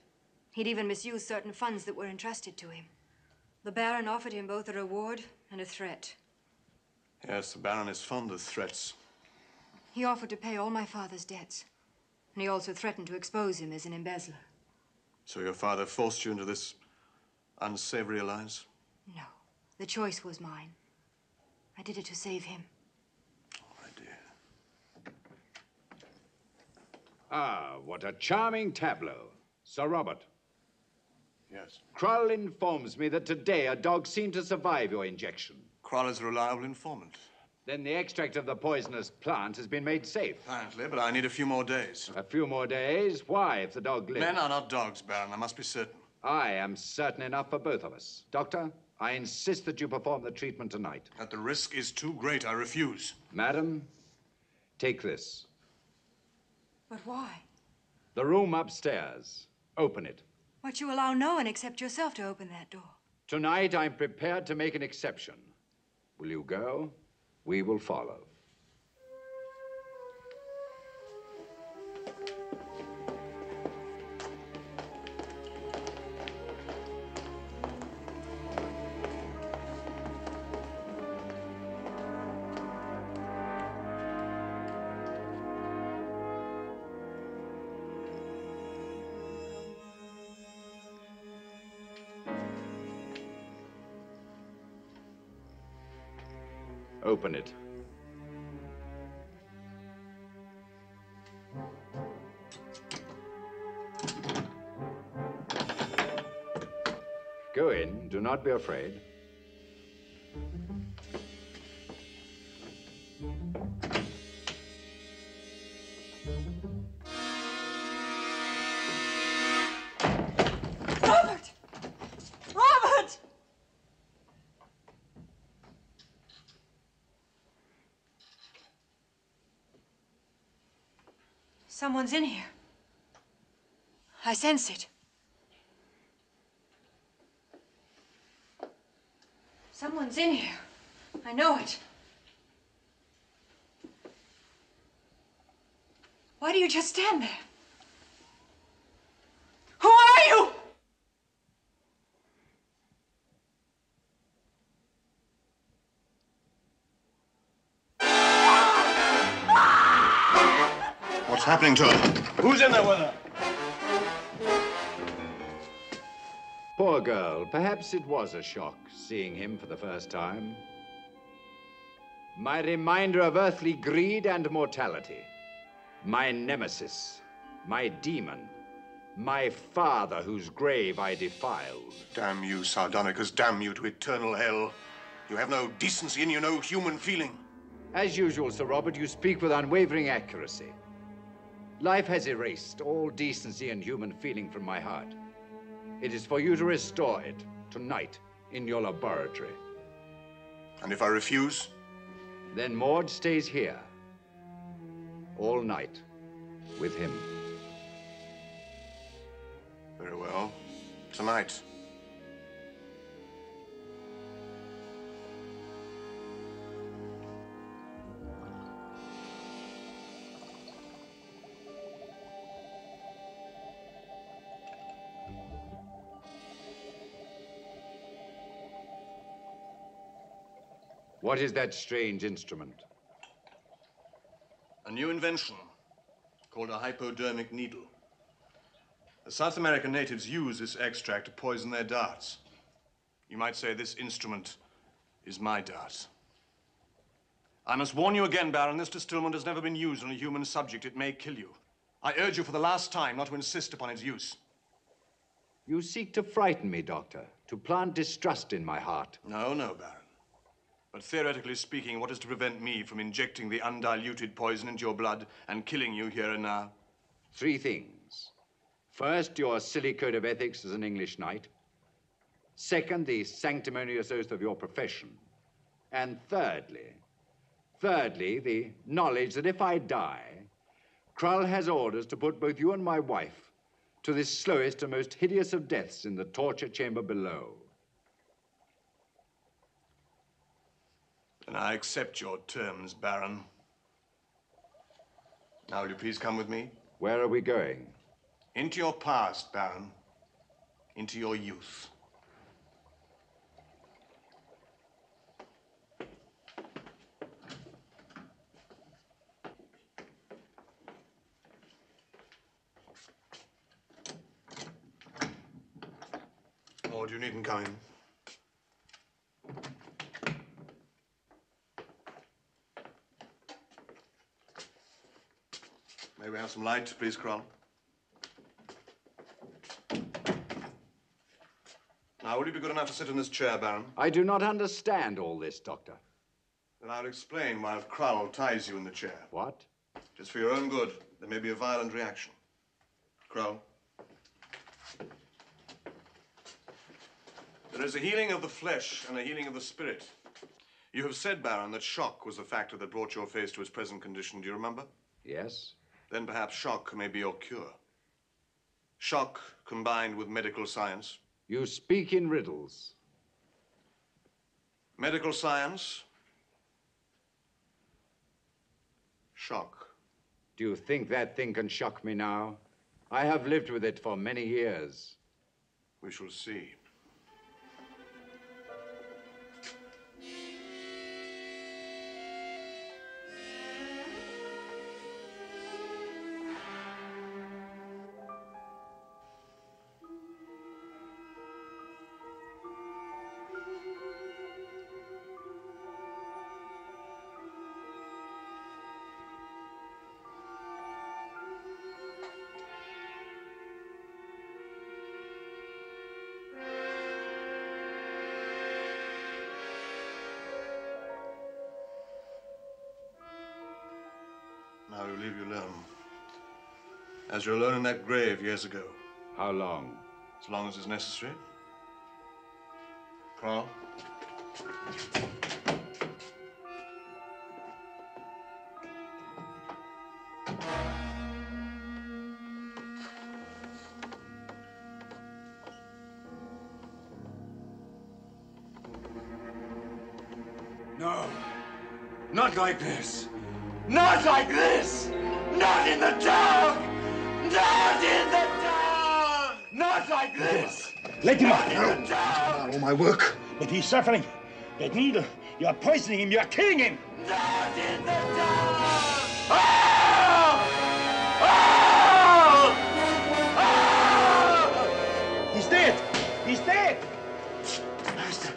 He'd even misused certain funds that were entrusted to him. The Baron offered him both a reward and a threat. yes, the Baron is fond of threats. He offered to pay all my father's debts. And he also threatened to expose him as an embezzler. So your father forced you into this unsavory alliance? No, the choice was mine. I did it to save him. Oh, my dear. Ah, what a charming tableau. Sir Robert, Yes. Krull informs me that today a dog seemed to survive your injection. Krull is a reliable informant. Then the extract of the poisonous plant has been made safe. Apparently, but I need a few more days. A few more days? Why, if the dog lives? Men are not dogs, Baron. I must be certain. I am certain enough for both of us. Doctor, I insist that you perform the treatment tonight. That the risk is too great. I refuse. Madam, take this. But why? The room upstairs. Open it. What you allow no one except yourself to open that door. Tonight, I'm prepared to make an exception. Will you go? We will follow. Open it. Go in. Do not be afraid. Someone's in here. I sense it. Someone's in here. I know it. Why do you just stand there? Happening to her? Who's in there with her? Poor girl. Perhaps it was a shock seeing him for the first time. My reminder of earthly greed and mortality. My nemesis. My demon. My father whose grave I defiled. Damn you, Sardonicus. Damn you to eternal hell. You have no decency in you, no human feeling. As usual, Sir Robert, you speak with unwavering accuracy. Life has erased all decency and human feeling from my heart. It is for you to restore it tonight in your laboratory. And if I refuse? Then Maud stays here all night with him. Very well. Tonight. What is that strange instrument? A new invention called a hypodermic needle. The South American natives use this extract to poison their darts. You might say this instrument is my dart. I must warn you again, Baron, this distilment has never been used on a human subject. It may kill you. I urge you for the last time not to insist upon its use. You seek to frighten me, Doctor, to plant distrust in my heart. No, no, Baron. But theoretically speaking, what is to prevent me from injecting the undiluted poison into your blood and killing you here and now? Three things. First, your silly code of ethics as an English knight. Second, the sanctimonious oath of your profession. And thirdly, thirdly, the knowledge that if I die, Krull has orders to put both you and my wife to this slowest and most hideous of deaths in the torture chamber below. Then I accept your terms, Baron. Now, will you please come with me? Where are we going? Into your past, Baron. Into your youth. Oh, Lord, you needn't come in. We have some light, please, Krull? Now, will you be good enough to sit in this chair, Baron? I do not understand all this, Doctor. Then I'll explain while Krull ties you in the chair. What? Just for your own good. There may be a violent reaction. Krull. There is a healing of the flesh and a healing of the spirit. You have said, Baron, that shock was the factor that brought your face to its present condition. Do you remember? Yes. Then perhaps shock may be your cure. Shock combined with medical science. You speak in riddles. Medical science. Shock. Do you think that thing can shock me now? I have lived with it for many years. We shall see. was you alone in that grave years ago. How long? As long as is necessary. Krull. No. Not like this. Not like this! Not in the dark! Not in the dark! Not like this! Let him out. in the dark! All my work. But he's suffering. That needle, you are poisoning him, you are killing him. Not in the dark! Ah! Ah! Ah! He's dead! He's dead! Master.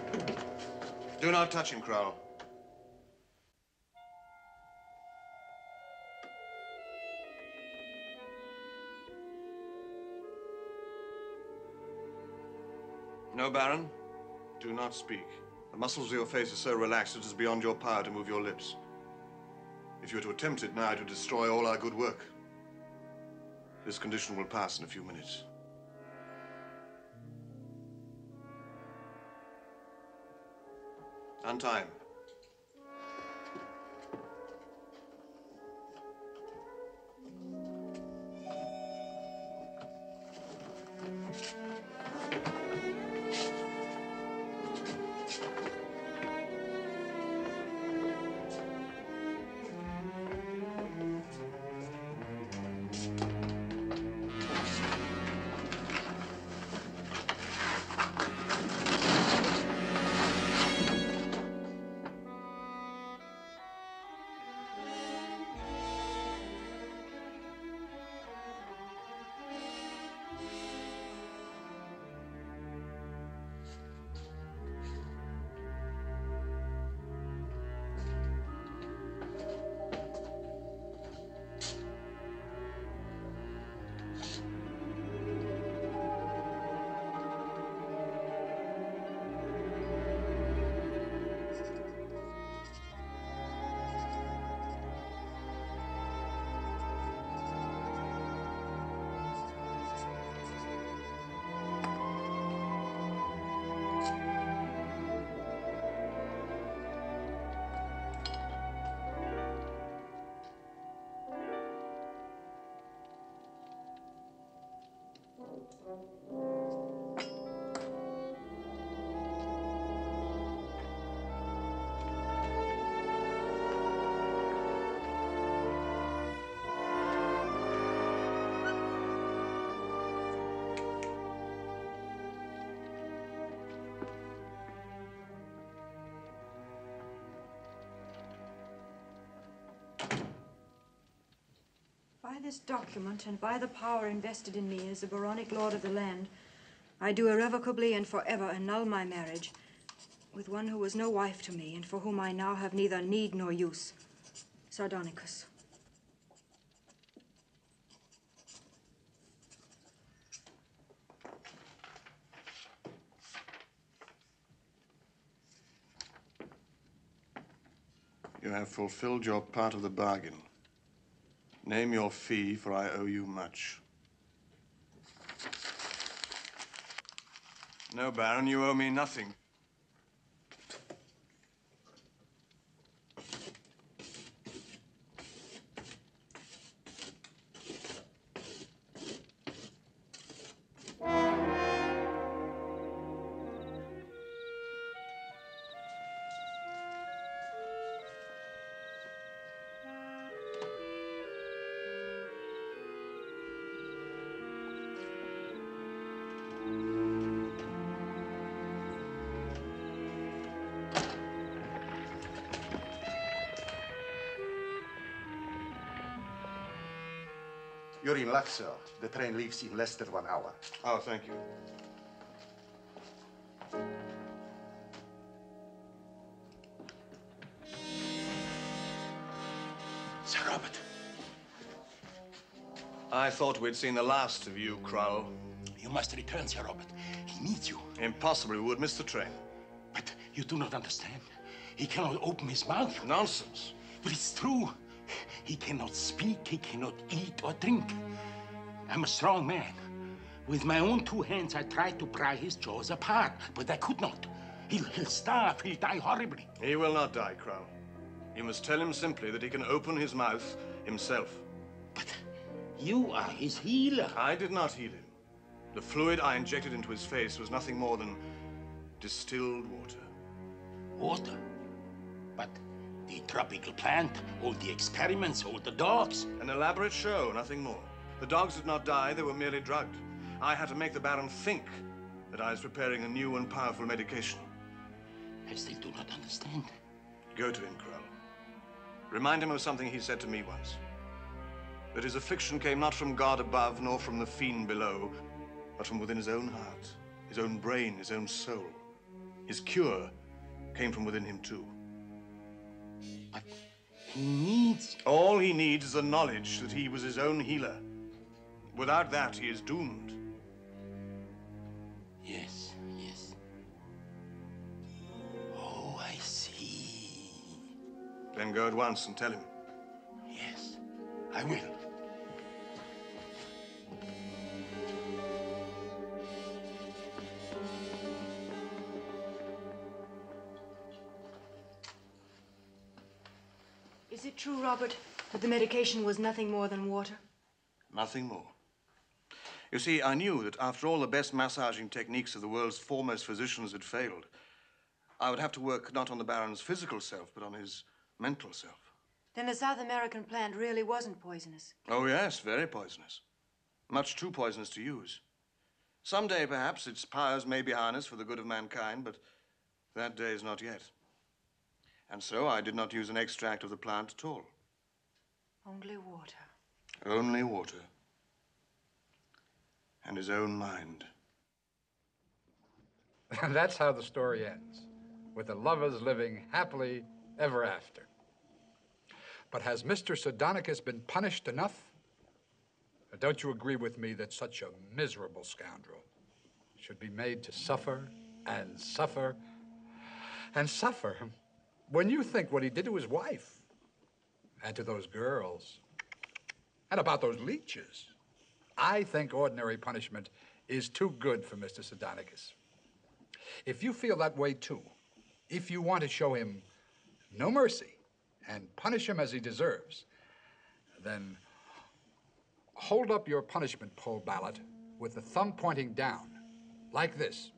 Do not touch him, Krull. No, Baron. Do not speak. The muscles of your face are so relaxed it is beyond your power to move your lips. If you were to attempt it now, it would destroy all our good work. This condition will pass in a few minutes. Untie him. By this document and by the power invested in me as the Baronic Lord of the land, I do irrevocably and forever annul my marriage with one who was no wife to me and for whom I now have neither need nor use, Sardonicus. You have fulfilled your part of the bargain. Name your fee, for I owe you much. No, Baron, you owe me nothing. In luck, sir. The train leaves in less than one hour. Oh, thank you. Sir Robert. I thought we'd seen the last of you, Krull. You must return, Sir Robert. He needs you. Impossible. We would miss the train. But you do not understand. He cannot open his mouth. Nonsense. But it's true. He cannot speak, he cannot eat or drink. I'm a strong man. With my own two hands, I tried to pry his jaws apart, but I could not. He'll, he'll starve, he'll die horribly. He will not die, Krull. You must tell him simply that he can open his mouth himself. But you are his healer. I did not heal him. The fluid I injected into his face was nothing more than distilled water. Water? But the tropical plant, all the experiments, all the dogs. An elaborate show, nothing more. The dogs did not die, they were merely drugged. I had to make the Baron think that I was preparing a new and powerful medication. I still do not understand. Go to him, Krull. Remind him of something he said to me once. That his affliction came not from God above, nor from the fiend below, but from within his own heart, his own brain, his own soul. His cure came from within him, too. But he needs... All he needs is the knowledge that he was his own healer. Without that, he is doomed. Yes, yes. Oh, I see. Then go at once and tell him. Yes, I will. Is it true, Robert, that the medication was nothing more than water? Nothing more. You see, I knew that after all the best massaging techniques of the world's foremost physicians had failed, I would have to work not on the Baron's physical self, but on his mental self. Then the South American plant really wasn't poisonous. Oh, yes, very poisonous. Much too poisonous to use. Someday, perhaps, its powers may be harnessed for the good of mankind, but that day is not yet. And so I did not use an extract of the plant at all. Only water. Only water. And his own mind. And that's how the story ends, with the lovers living happily ever after. But has Mr. Sardonicus been punished enough? Or don't you agree with me that such a miserable scoundrel should be made to suffer and suffer and suffer when you think what he did to his wife and to those girls and about those leeches? I think ordinary punishment is too good for Mr. Sardonicus. If you feel that way too, if you want to show him no mercy and punish him as he deserves, then hold up your punishment poll ballot with the thumb pointing down, like this.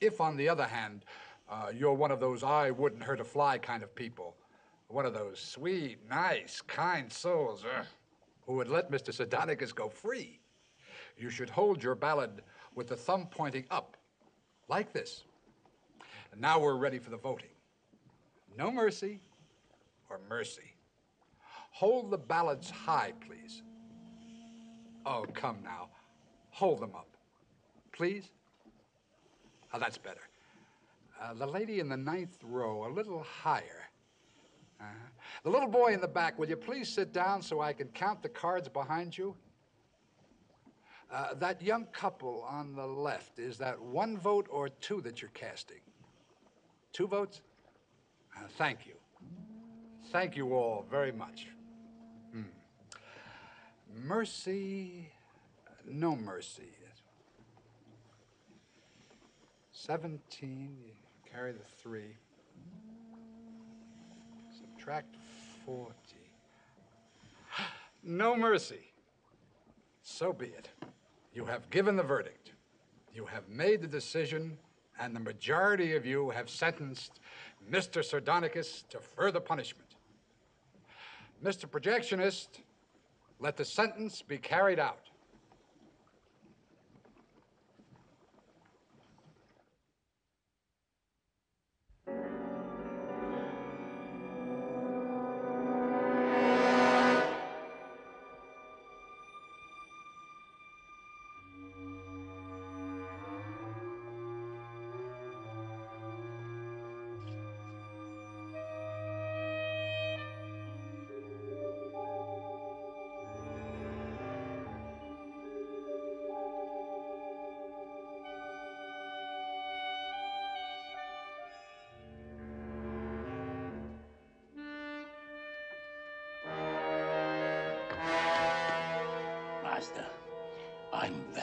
If, on the other hand, uh, you're one of those I wouldn't hurt a fly kind of people, one of those sweet, nice, kind souls uh, who would let Mr. Sardonicus go free, you should hold your ballot with the thumb pointing up, like this. And now we're ready for the voting. No mercy or mercy. Hold the ballots high, please. Oh, come now. Hold them up. Please? Oh, that's better. Uh, the lady in the ninth row, a little higher. The little boy in the back, will you please sit down so I can count the cards behind you? Uh, that young couple on the left, is that one vote or two that you're casting? Two votes? Uh, thank you. Thank you all very much. Hmm. Mercy, no mercy. 17, you carry the three. Subtract 40. No mercy. So be it. You have given the verdict. You have made the decision, and the majority of you have sentenced Mr. Sardonicus to further punishment. Mr. Projectionist, let the sentence be carried out.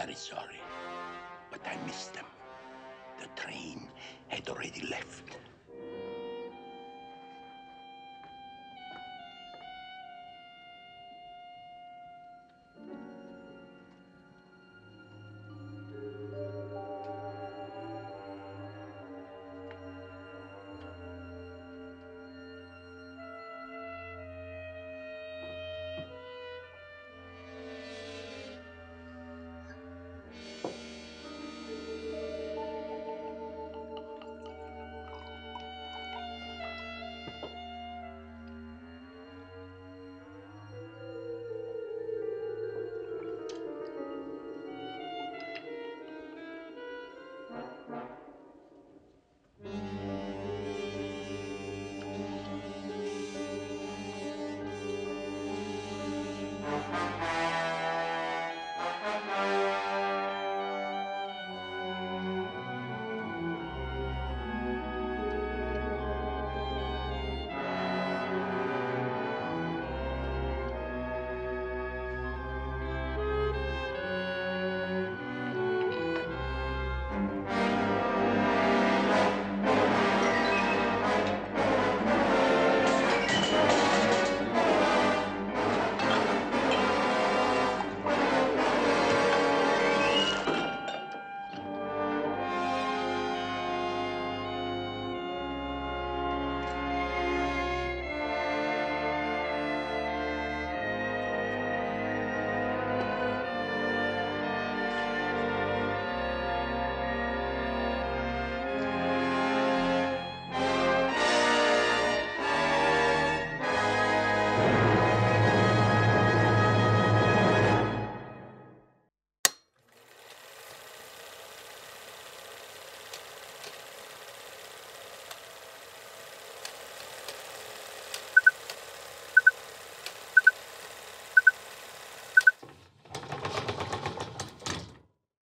Very sorry, but I missed them. The train had already left.